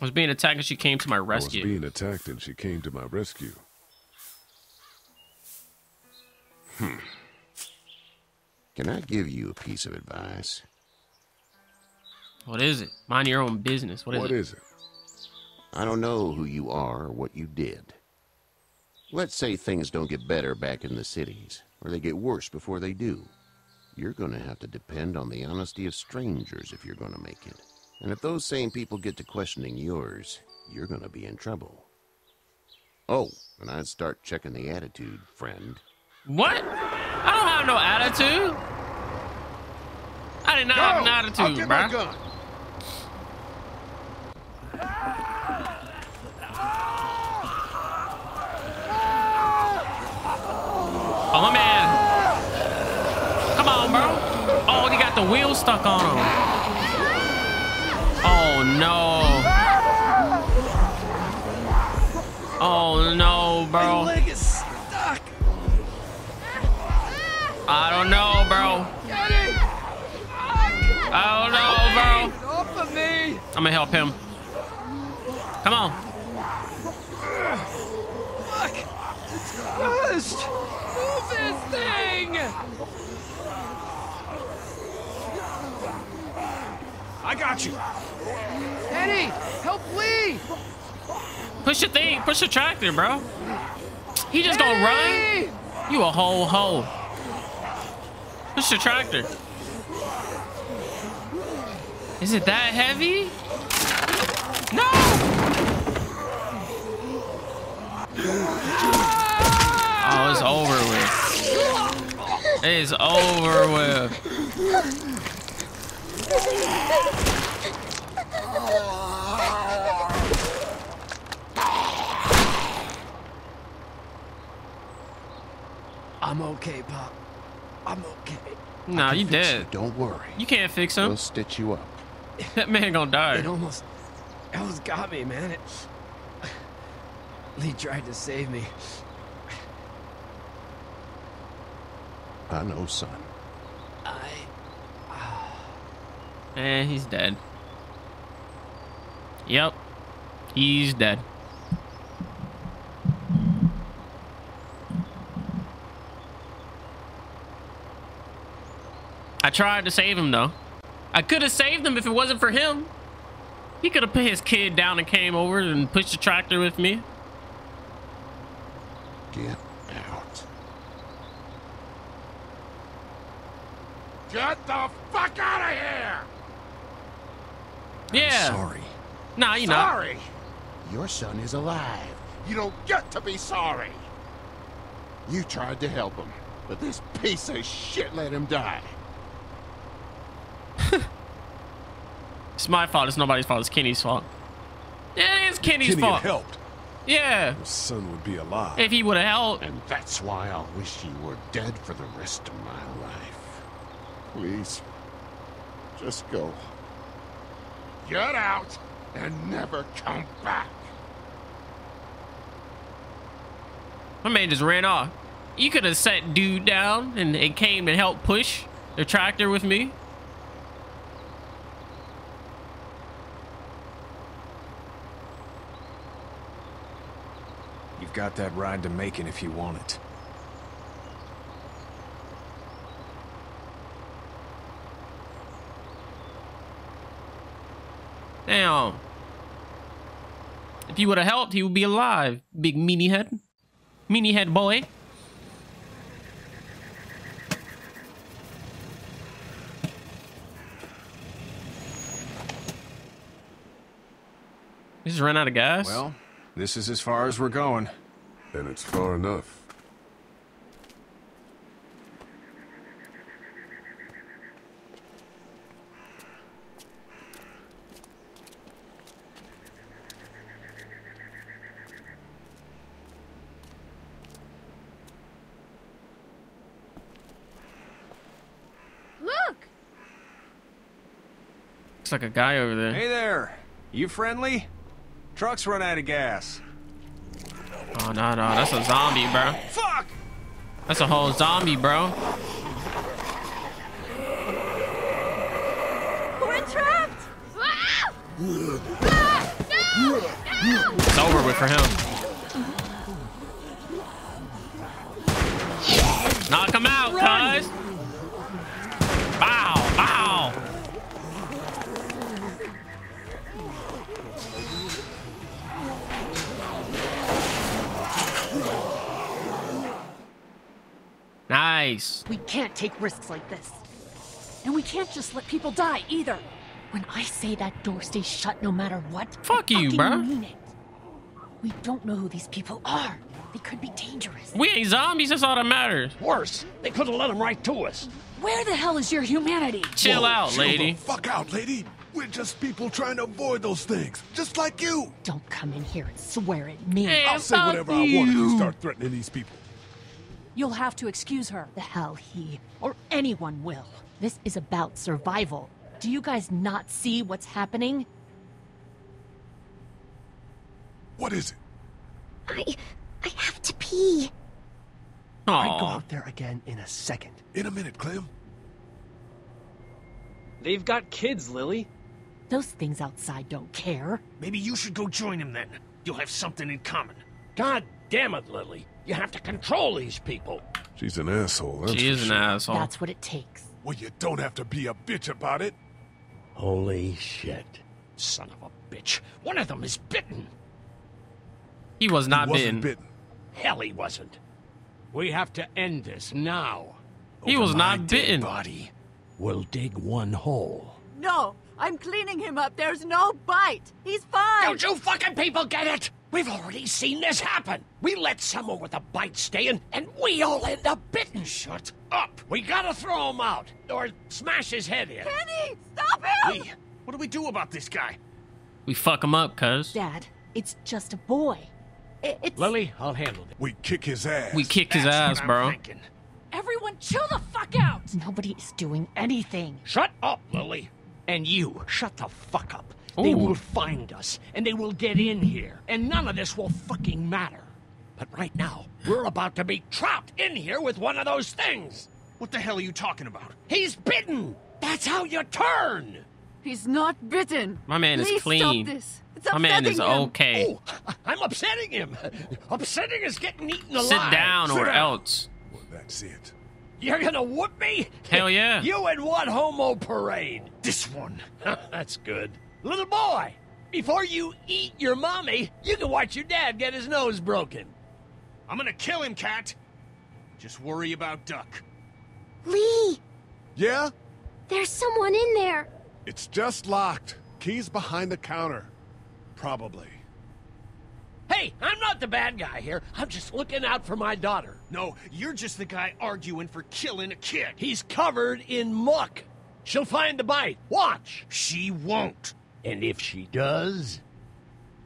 I was being attacked and she came to my I was rescue. being attacked and she came to my rescue. Hmm. Can I give you a piece of advice? What is it? Mind your own business. What is What it? is it? I don't know who you are or what you did. Let's say things don't get better back in the cities, or they get worse before they do. You're going to have to depend on the honesty of strangers if you're going to make it. And if those same people get to questioning yours, you're going to be in trouble. Oh, and I'd start checking the attitude, friend. What? I don't have no attitude. I did not have an attitude, bruh. Oh, my man. Come on, bro. Oh, he got the wheel stuck on him. Oh, no. Oh, no, bro. My leg is stuck. I don't know, bro. I don't know, bro. Off of me. I'm gonna help him. Come on. Fuck. It's crushed. Move this thing. I got you. Eddie, help Lee. Push the thing. Push the tractor, bro. He just gonna run? You a whole hoe. Push the tractor. Is it that heavy? No! Oh, it's over with. It's over with. I'm okay, Pop. I'm okay. Nah, you Fix dead. you, Don't worry. You can't fix him. We'll stitch you up. That man gonna die. It almost, it almost got me, man. It, Lee tried to save me. I know, son. I, And he's dead. Yep. He's dead. I tried to save him though. I could have saved him if it wasn't for him. He could have put his kid down and came over and pushed the tractor with me. Get out. Get the fuck out of here! Yeah. Sorry. Nah, you're not. Sorry. Your son is alive. You don't get to be sorry. You tried to help him, but this piece of shit let him die. It's my fault. It's nobody's fault. It's Kenny's fault. Yeah, it is Kenny's Kenny fault. had helped. Yeah. Your son would be alive. If he would have helped. And that's why I'll wish you were dead for the rest of my life. Please, just go. Get out and never come back. My man just ran off. You could have set dude down and, and came and helped push the tractor with me. You've got that ride to Macon if you want it. Damn. If you would have helped, he would be alive. Big meanie head. Meanie head boy. He just ran out of gas. Well, This is as far as we're going. And it's far enough. Looks like a guy over there. Hey there. You friendly? Truck's run out of gas. Oh no, no, that's a zombie, bro. Fuck! That's a whole zombie, bro. We're trapped! Ah! It's over with for him. Knock him out, cuz. Nice. We can't take risks like this. And we can't just let people die either. When I say that door stays shut no matter what, Fuck I you, fucking bruh. mean it. We don't know who these people are. They could be dangerous. We ain't zombies, that's all that matters. Worse, they could have let them right to us. Where the hell is your humanity? Chill out, Chill lady. the fuck out, lady. We're just people trying to avoid those things, just like you. Don't come in here and swear at me. Hey, I'll say fuck whatever I want if you you. start threatening these people. You'll have to excuse her. The hell he or anyone will. This is about survival. Do you guys not see what's happening? What is it? I. I have to pee. I'd go out there again in a second. In a minute, Clem. They've got kids, Lily. Those things outside don't care. Maybe you should go join them then. You'll have something in common. God damn it, Lily. You have to control these people. She's an asshole. That's She is an sure. asshole. That's what it takes. Well, you don't have to be a bitch about it. Holy shit. Son of a bitch. One of them is bitten. He was not he wasn't bitten. bitten. Hell, he wasn't. We have to end this now. He Over was not dead bitten. Body. We'll dig one hole. No, I'm cleaning him up. There's no bite. He's fine. Don't you fucking people get it? We've already seen this happen. We let someone with a bite stay in, and we all end up bitten. Shut up. We gotta throw him out, or smash his head in. Kenny, stop him! Lee, what do we do about this guy? We fuck him up, cuz. Dad, it's just a boy. I- It's Lily, I'll handle it. We kick his ass. We kicked his ass, what I'm bro. thinking. everyone chill the fuck out. Nobody is doing anything. Shut up, Lily. And you, shut the fuck up. They Ooh. will find us, and they will get in here, and none of this will fucking matter. But right now, we're about to be trapped in here with one of those things. What the hell are you talking about? He's bitten. That's how you turn. He's not bitten. My man is Please clean. Stop this. It's My man is him. okay. Oh, I'm upsetting him. Upsetting is getting eaten alive. Sit down or Sit down. else. Well, that's it. You're gonna whoop me? Hell yeah. You and what homo parade? This one. That's good. Little boy, before you eat your mommy, you can watch your dad get his nose broken. I'm gonna kill him, Cat. Just worry about Duck. Lee, Yeah? there's someone in there. It's just locked. Keys behind the counter. Probably. Hey, I'm not the bad guy here. I'm just looking out for my daughter. No, you're just the guy arguing for killing a kid. He's covered in muck. She'll find the bite. Watch. She won't. And if she does,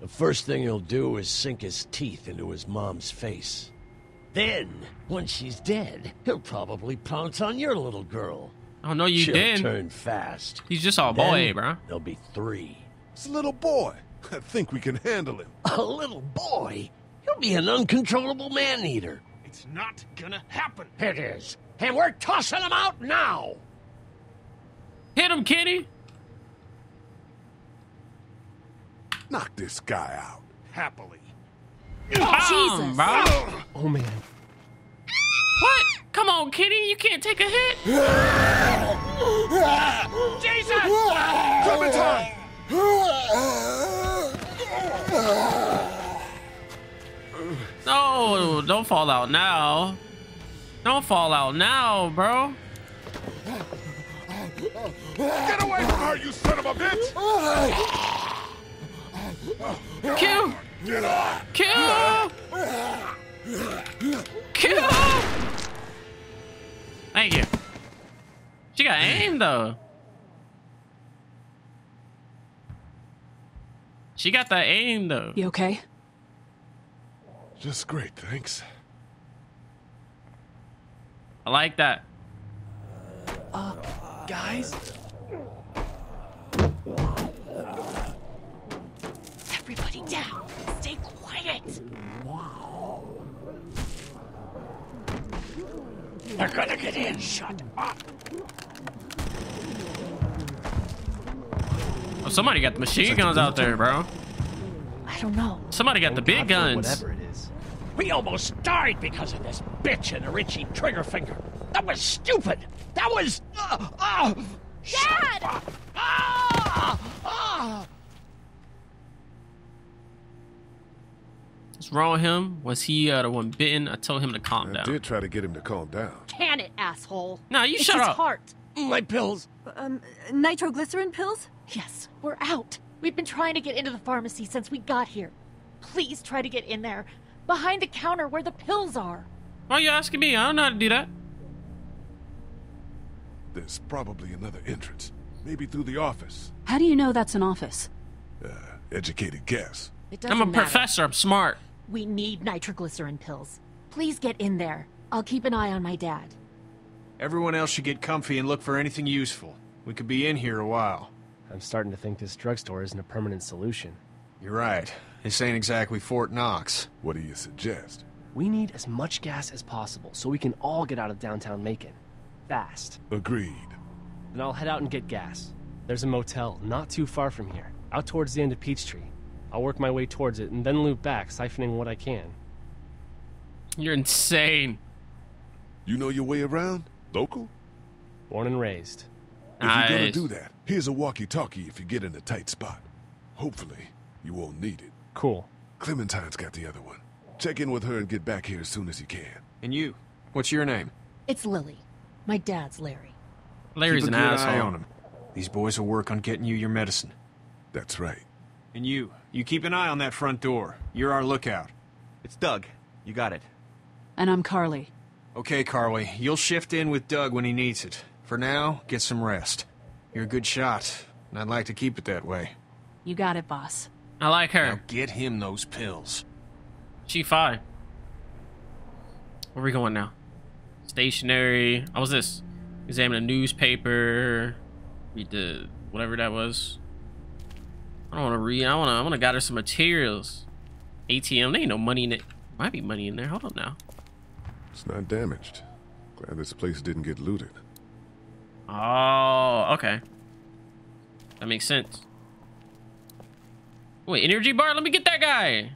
the first thing he'll do is sink his teeth into his mom's face. Then, once she's dead, he'll probably pounce on your little girl. Oh no, you She'll did. turn fast. He's just a boy, Then bro. There'll be three. It's a little boy. I think we can handle him. A little boy? He'll be an uncontrollable man-eater. It's not gonna happen. It is. And we're tossing him out now. Hit him, kitty. Knock this guy out. Happily. Oh, bam, bro. Oh. oh, man. What? Come on, kitty. You can't take a hit. Jesus! Clementine! No, don't fall out now. Don't fall out now, bro. Get away from her, you son of a bitch! Q, Kill! Kill! Thank you. She got aim though. She got the aim though. You okay? Just great, thanks. I like that. Uh, guys? Everybody down. Stay quiet. They're gonna get in. Shut up. Oh, somebody got the machine guns out there, bro. I don't know. Somebody got the big guns. Whatever it is. We almost died because of this bitch and her itchy trigger finger. That was stupid. That was. Uh, uh, Dad! Ah! Ah! Wrong with him? Was he uh, the one bitten? I told him to calm I down. did try to get him to calm down. Can it, asshole? No, you it's shut his up. heart. My pills. Um, nitroglycerin pills? Yes, we're out. We've been trying to get into the pharmacy since we got here. Please try to get in there. Behind the counter where the pills are. Why are you asking me? I don't know how to do that. There's probably another entrance. Maybe through the office. How do you know that's an office? Uh, educated guess. I'm a matter. professor. I'm smart. We need nitroglycerin pills. Please get in there. I'll keep an eye on my dad. Everyone else should get comfy and look for anything useful. We could be in here a while. I'm starting to think this drugstore isn't a permanent solution. You're right. This ain't exactly Fort Knox. What do you suggest? We need as much gas as possible so we can all get out of downtown Macon. Fast. Agreed. Then I'll head out and get gas. There's a motel not too far from here, out towards the end of Peachtree. I'll work my way towards it and then loop back, siphoning what I can. You're insane. You know your way around? Local? Born and raised. If you're gonna do that, here's a walkie-talkie if you get in a tight spot. Hopefully, you won't need it. Cool. Clementine's got the other one. Check in with her and get back here as soon as you can. And you? What's your name? It's Lily. My dad's Larry. Larry's Keep an a good asshole. eye on him. These boys will work on getting you your medicine. That's right. And you, you keep an eye on that front door. You're our lookout. It's Doug. You got it. And I'm Carly. Okay, Carly, you'll shift in with Doug when he needs it. For now, get some rest. You're a good shot, and I'd like to keep it that way. You got it, boss. I like her. Now get him those pills. She fine. Where we going now? Stationary. What was this? Examine a newspaper. Read the whatever that was. I don't want to read. I want to. I want to gather some materials. ATM. There ain't no money in it. Might be money in there. Hold on now. It's not damaged. Glad this place didn't get looted. Oh, okay. That makes sense. Wait, energy bar? Let me get that guy.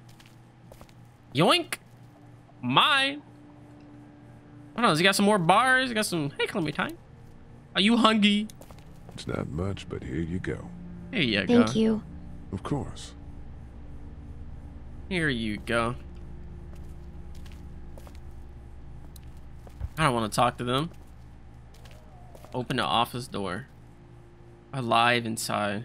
Yoink. Mine. Hold on, has he got some more bars? He got some. Hey, call me time. Are you hungry? It's not much, but here you go. Here you go. Thank you. Of course. Here you go. I don't want to talk to them. Open the office door. Alive inside.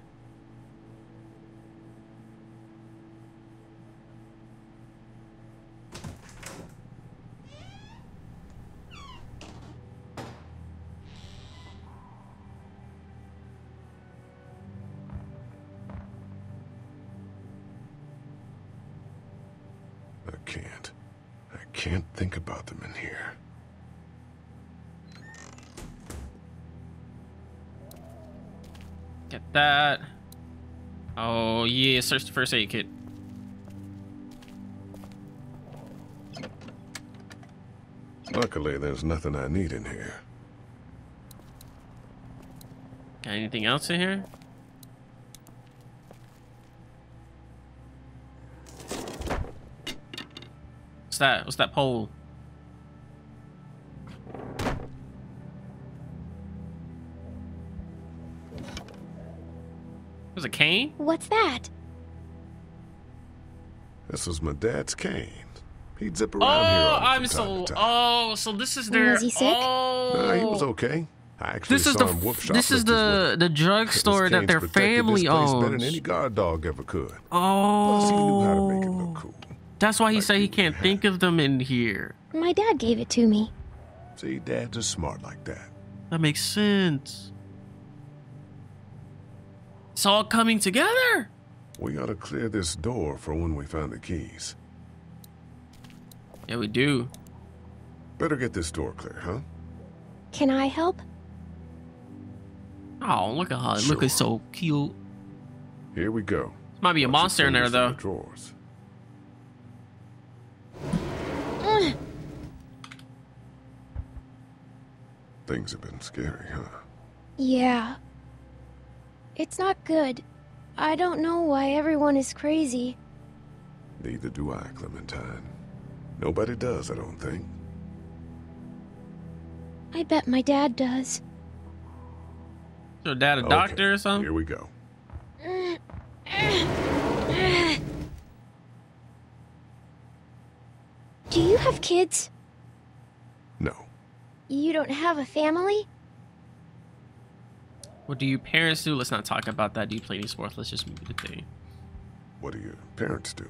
I can't. I can't think about them in here. Get that. Oh, yeah. Search the first aid kit. Luckily, there's nothing I need in here. Got anything else in here? That? What's that pole? There's a cane? What's that? This was my dad's cane. He'd zip around Oh, here all I'm time so. to time. Oh, so this is their. Was he sick? Oh. Nah, he was okay. I actually This is the him whoop this is the the drugstore that their family this place better than any guard dog ever could. Oh, Plus, he knew how to oh. That's why he said he can't think of them in here. My dad gave it to me. See, dads are smart like that. That makes sense. It's all coming together. We gotta clear this door for when we find the keys. Yeah, we do. Better get this door clear, huh? Can I help? Oh, look at her. Look, it's so cute. Here we go. Might be a Watch your monster in there though. the drawers. Things have been scary, huh? Yeah. It's not good. I don't know why everyone is crazy. Neither do I, Clementine. Nobody does, I don't think. I bet my dad does. Your dad a Okay, doctor or something? Here we go. Do you have kids? No. You don't have a family? What do your parents do? Let's not talk about that. Do you play any sports? Let's just move the thing. What do your parents do?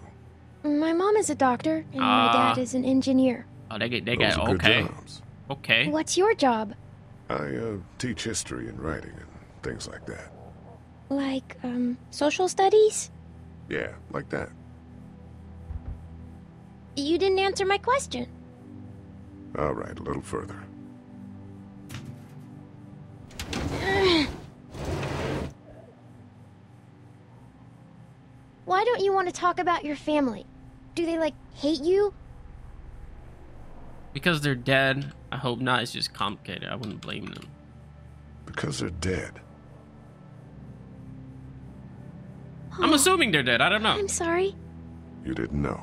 My mom is a doctor, and Ah. my dad is an engineer. Oh, they get they Those got are good okay. jobs. Okay. What's your job? I uh, teach history and writing and things like that. Like, um, social studies? Yeah, like that. You didn't answer my question. All right, a little further. Don't you want to talk about your family? Do they, like, hate you? Because they're dead. I hope not. It's just complicated. I wouldn't blame them. Because they're dead. I'm assuming they're dead. I don't know. I'm sorry. You didn't know.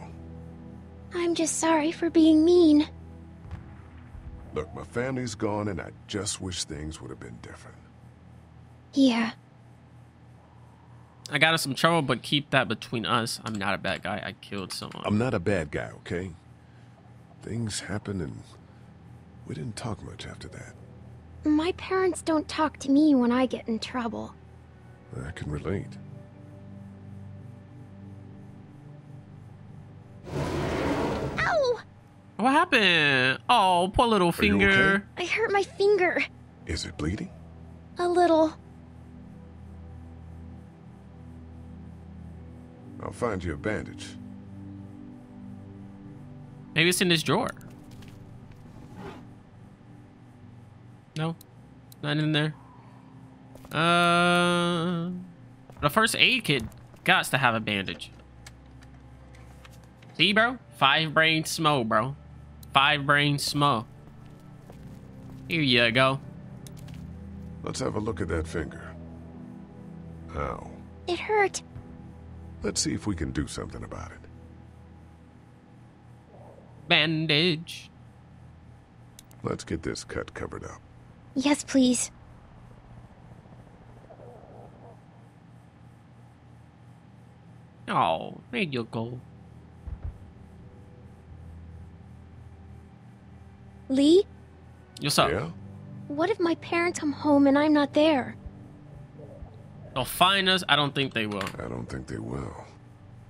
I'm just sorry for being mean. Look, my family's gone, and I just wish things would have been different. Yeah. I got us some trouble, but keep that between us. I'm not a bad guy. I killed someone. I'm not a bad guy, okay? Things happen and we didn't talk much after that. My parents don't talk to me when I get in trouble. I can relate. Ow! What happened? Oh, poor little you finger. okay? I hurt my finger. Is it bleeding? A little. I'll find you a bandage. Maybe it's in this drawer. No, not in there. Uh, the first aid kit got to have a bandage. See, bro? Five brain smoke, bro. Five brain smoke. Here you go. Let's have a look at that finger. Ow. It hurt. Let's see if we can do something about it. Bandage. Let's get this cut covered up. Yes, please. Oh, there you go. Lee, What's up? Yeah? what if my parents come home and I'm not there? They'll find us. I don't think they will. I don't think they will.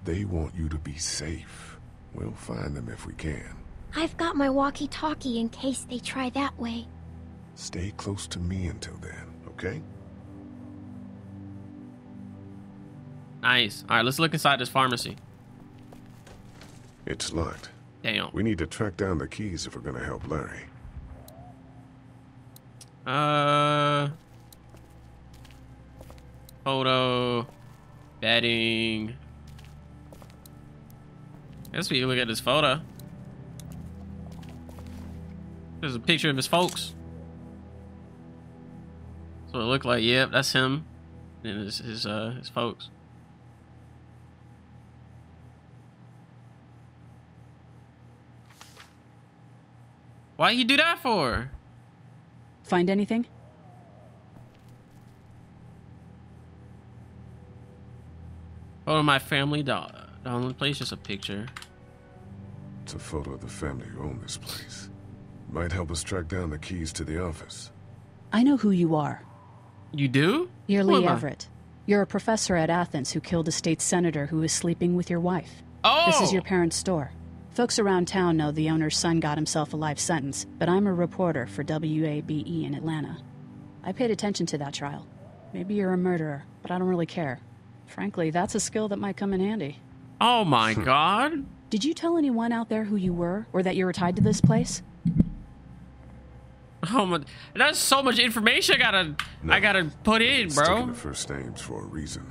They want you to be safe. We'll find them if we can. I've got my walkie talkie in case they try that way. Stay close to me until then, okay? Nice. All right, let's look inside this pharmacy. It's locked. Damn. We need to track down the keys if we're gonna help Larry. Uh, photo, bedding. Guess we can look at this photo. There's a picture of his folks. So it looked like, yep, that's him and his his uh his folks. Why you do that for? Find anything? Oh, my family dog. The only place just a picture. It's a photo of the family who own this place. Might help us track down the keys to the office. I know who you are. You do? You're Who Lee am I? Everett. You're a professor at Athens who killed a state senator who was sleeping with your wife. Oh! This is Oh! your parents' store. Folks around town know the owner's son got himself a life sentence, but I'm a reporter for WABE E in Atlanta. I paid attention to that trial. Maybe you're a murderer, but I don't really care. Frankly, that's a skill that might come in handy. Oh my hmm. god. Did you tell anyone out there who you were, or that you were tied to this place? Oh my, that's so much information I gotta, I gotta put in, bro. the first names for a reason.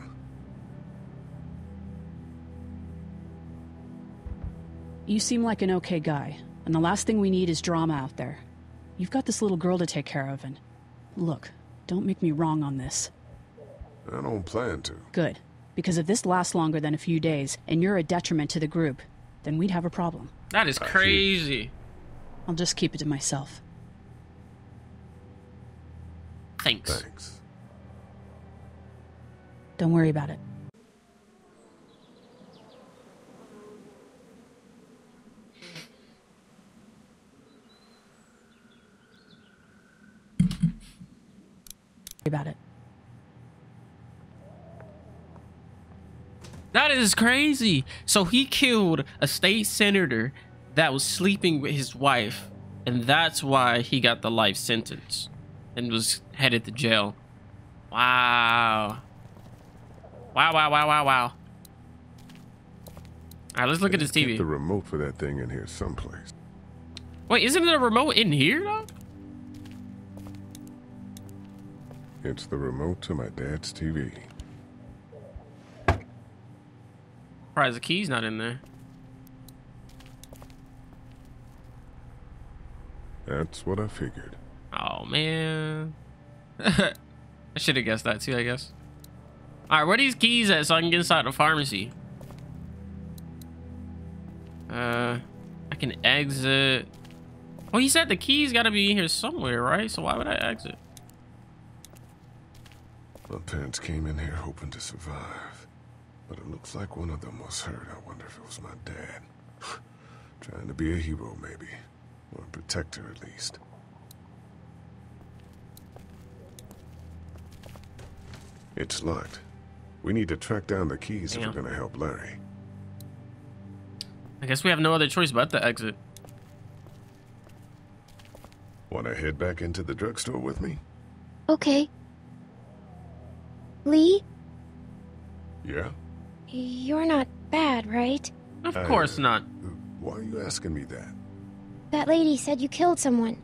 You seem like an okay guy, and the last thing we need is drama out there. You've got this little girl to take care of, and look, don't make me wrong on this. I don't plan to. Good. Because if this lasts longer than a few days, and you're a detriment to the group, then we'd have a problem. That is crazy. I'll just keep it to myself. Thanks. Thanks. Don't worry about it. about it. That is crazy. So he killed a state senator that was sleeping with his wife, and that's why he got the life sentence and was headed to jail. Wow. Wow, wow, wow, wow, wow. All right, let's look at this TV. the remote for that thing in here someplace. Wait, isn't there a remote in here, though? It's the remote to my dad's TV. Surprised the key's not in there. That's what I figured. Oh, man. I should have guessed that, too, I guess. All right, where are these keys at so I can get inside the pharmacy? Uh, I can exit. Oh, he said the keys got to be in here somewhere, right? So why would I exit? My parents came in here hoping to survive. But it looks like one of them was hurt. I wonder if it was my dad. Trying to be a hero, maybe. Or a protector, at least. It's locked. We need to track down the keys if we're gonna help Larry. I guess we have no other choice but to exit. Wanna head back into the drugstore with me? Okay. Lee, Yeah? You're not bad, right? Of I- course not. Why are you asking me that? That lady said you killed someone.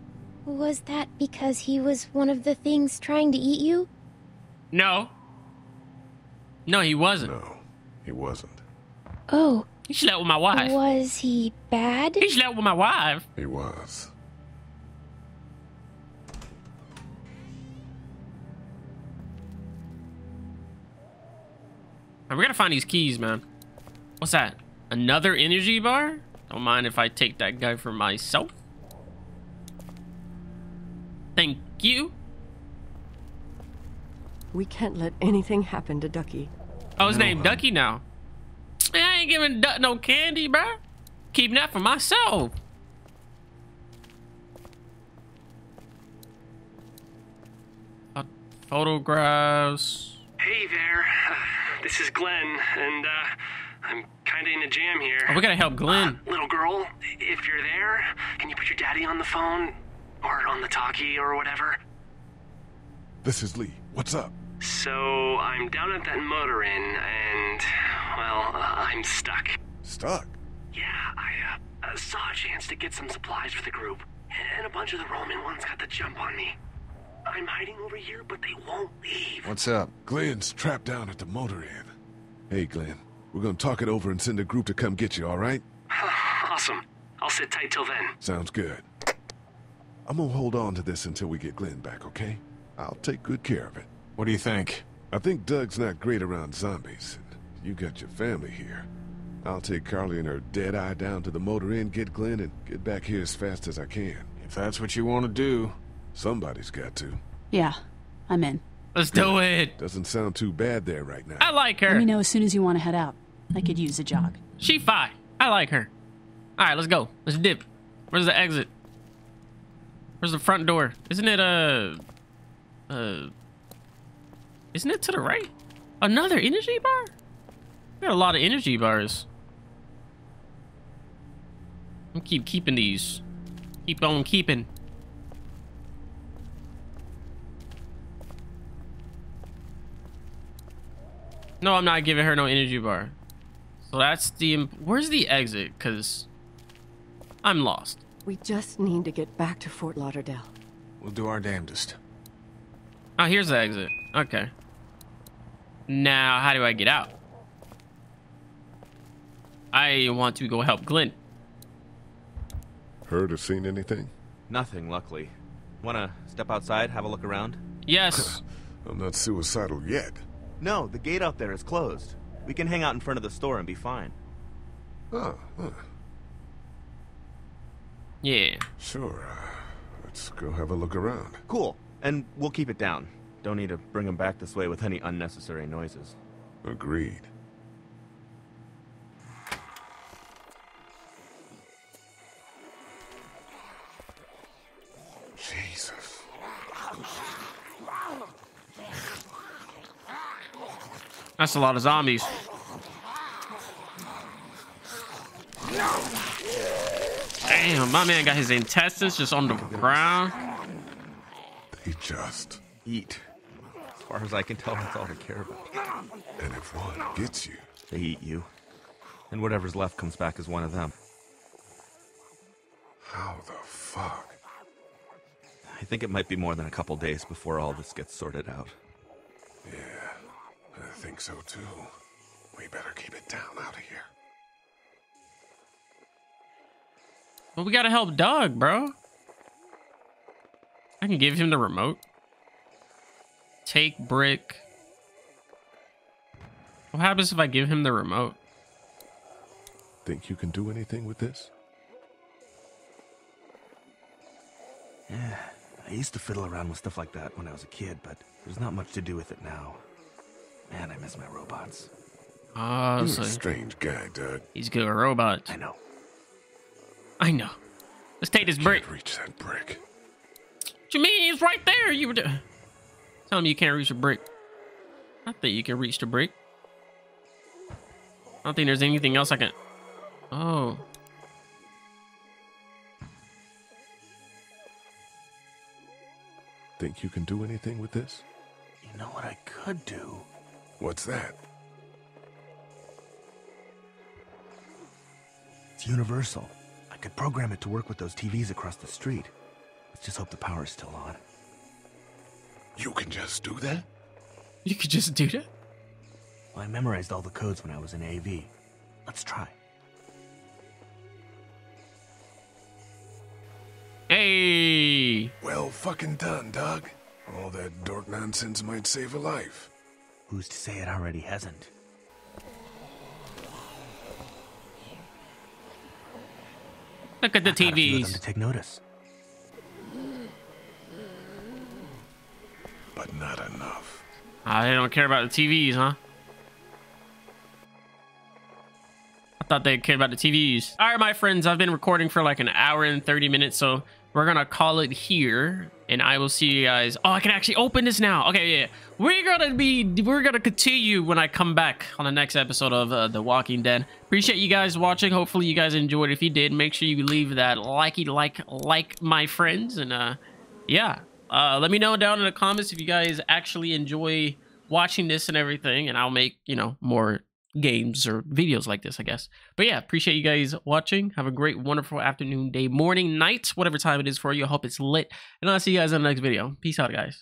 Was that because he was one of the things trying to eat you? No. No, he wasn't. No, he wasn't. Oh. He slept with my wife. Was he bad? He slept with my wife. He was. Alright, we gotta find these keys, man. What's that? Another energy bar? Don't mind if I take that guy for myself. Thank you. We can't let anything happen to Ducky. Oh, his name Ducky now. Man, I ain't giving Duck no candy, bruh. Keeping that for myself. Uh, photographs. Hey there. This is Glenn, and uh, I'm kind of in a jam here. Oh, we gotta help Glenn. Uh, little girl, if you're there, can you put your daddy on the phone? Or on the talkie or whatever? This is Lee. What's up? So, I'm down at that motor inn, and, well, uh, I'm stuck. Stuck? Yeah, I uh, uh, saw a chance to get some supplies for the group, and a bunch of the Roman ones got the jump on me. I'm hiding over here, but they won't leave. What's up? Glenn's trapped down at the motor inn. Hey, Glenn. We're gonna talk it over and send a group to come get you, all right? awesome. I'll sit tight till then. Sounds good. I'm gonna hold on to this until we get Glenn back, okay? I'll take good care of it. What do you think? I think Doug's not great around zombies. You got your family here. I'll take Carley and her dead eye down to the motor inn, get Glenn, and get back here as fast as I can. If that's what you want to do. Somebody's got to. Yeah, I'm in. Let's do it. Doesn't sound too bad there right now. I like her. Let me know as soon as you want to head out. I could use a jog. She fine. I like her. All right, let's go. Let's dip. Where's the exit? Where's the front door? Isn't it uh Uh, isn't it to the right? Another energy bar? We got a lot of energy bars. I'm keep keeping these. Keep on keeping. No, I'm not giving her no energy bar. So that's the... Where's the exit? Because I'm lost. We just need to get back to Fort Lauderdale. We'll do our damnedest. Oh, here's the exit. Okay. Now, how do I get out? I want to go help Glenn. Heard or seen anything? Nothing, luckily. Wanna step outside, have a look around? Yes. I'm not suicidal yet. No, the gate out there is closed. We can hang out in front of the store and be fine. Oh, huh. Yeah. Sure. Uh, let's go have a look around. Cool. And we'll keep it down. Don't need to bring them back this way with any unnecessary noises. Agreed. That's a lot of zombies. Damn, my man got his intestines just on the ground. They just eat. As far as I can tell, that's all they care about. And if one gets you, they eat you. And whatever's left comes back as one of them. How the fuck? I think it might be more than a couple days before all this gets sorted out. Yeah, I think so too. We better keep it down out of here. Well, we gotta help Doug, bro. I can give him the remote. Take brick. What happens if I give him the remote? Think you can do anything with this? Yeah, I used to fiddle around with stuff like that when I was a kid, but there's not much to do with it now. Man, I miss my robots. Oh, You're so a strange guy, Doug. he's good with robots. I know. I know. Let's take this brick. Reach that brick. What you mean? It's right there. You were telling me you can't reach a brick. I think you can reach the brick. I don't think there's anything else I can. Oh. Think you can do anything with this? You know what I could do? What's that? It's universal. I could program it to work with those TVs across the street. Let's just hope the power's still on. You can just do that? You could just do that? Well, I memorized all the codes when I was in AV. Let's try. Hey! Well fucking done, Doug. All that dork nonsense might save a life. Who's to say it already hasn't? Look at the Got a few of them TVs. to take notice. But not enough. Ah, they don't care about the TVs, huh? I thought they cared about the TVs. All right, my friends, I've been recording for like an hour and 30 minutes, so we're gonna call it here, and I will see you guys. Oh, I can actually open this now. Okay, yeah. We're gonna be, we're gonna continue when I come back on the next episode of uh, The Walking Dead. Appreciate you guys watching. Hopefully you guys enjoyed. If you did, make sure you leave that likey like, like my friends, and uh, yeah. Uh, let me know down in the comments if you guys actually enjoy watching this and everything, and I'll make, you know, more games or videos like this, I guess. But yeah, appreciate you guys watching. Have a great, wonderful afternoon, day, morning, night, whatever time it is for you. I hope it's lit. And I'll see you guys in the next video. Peace out, guys.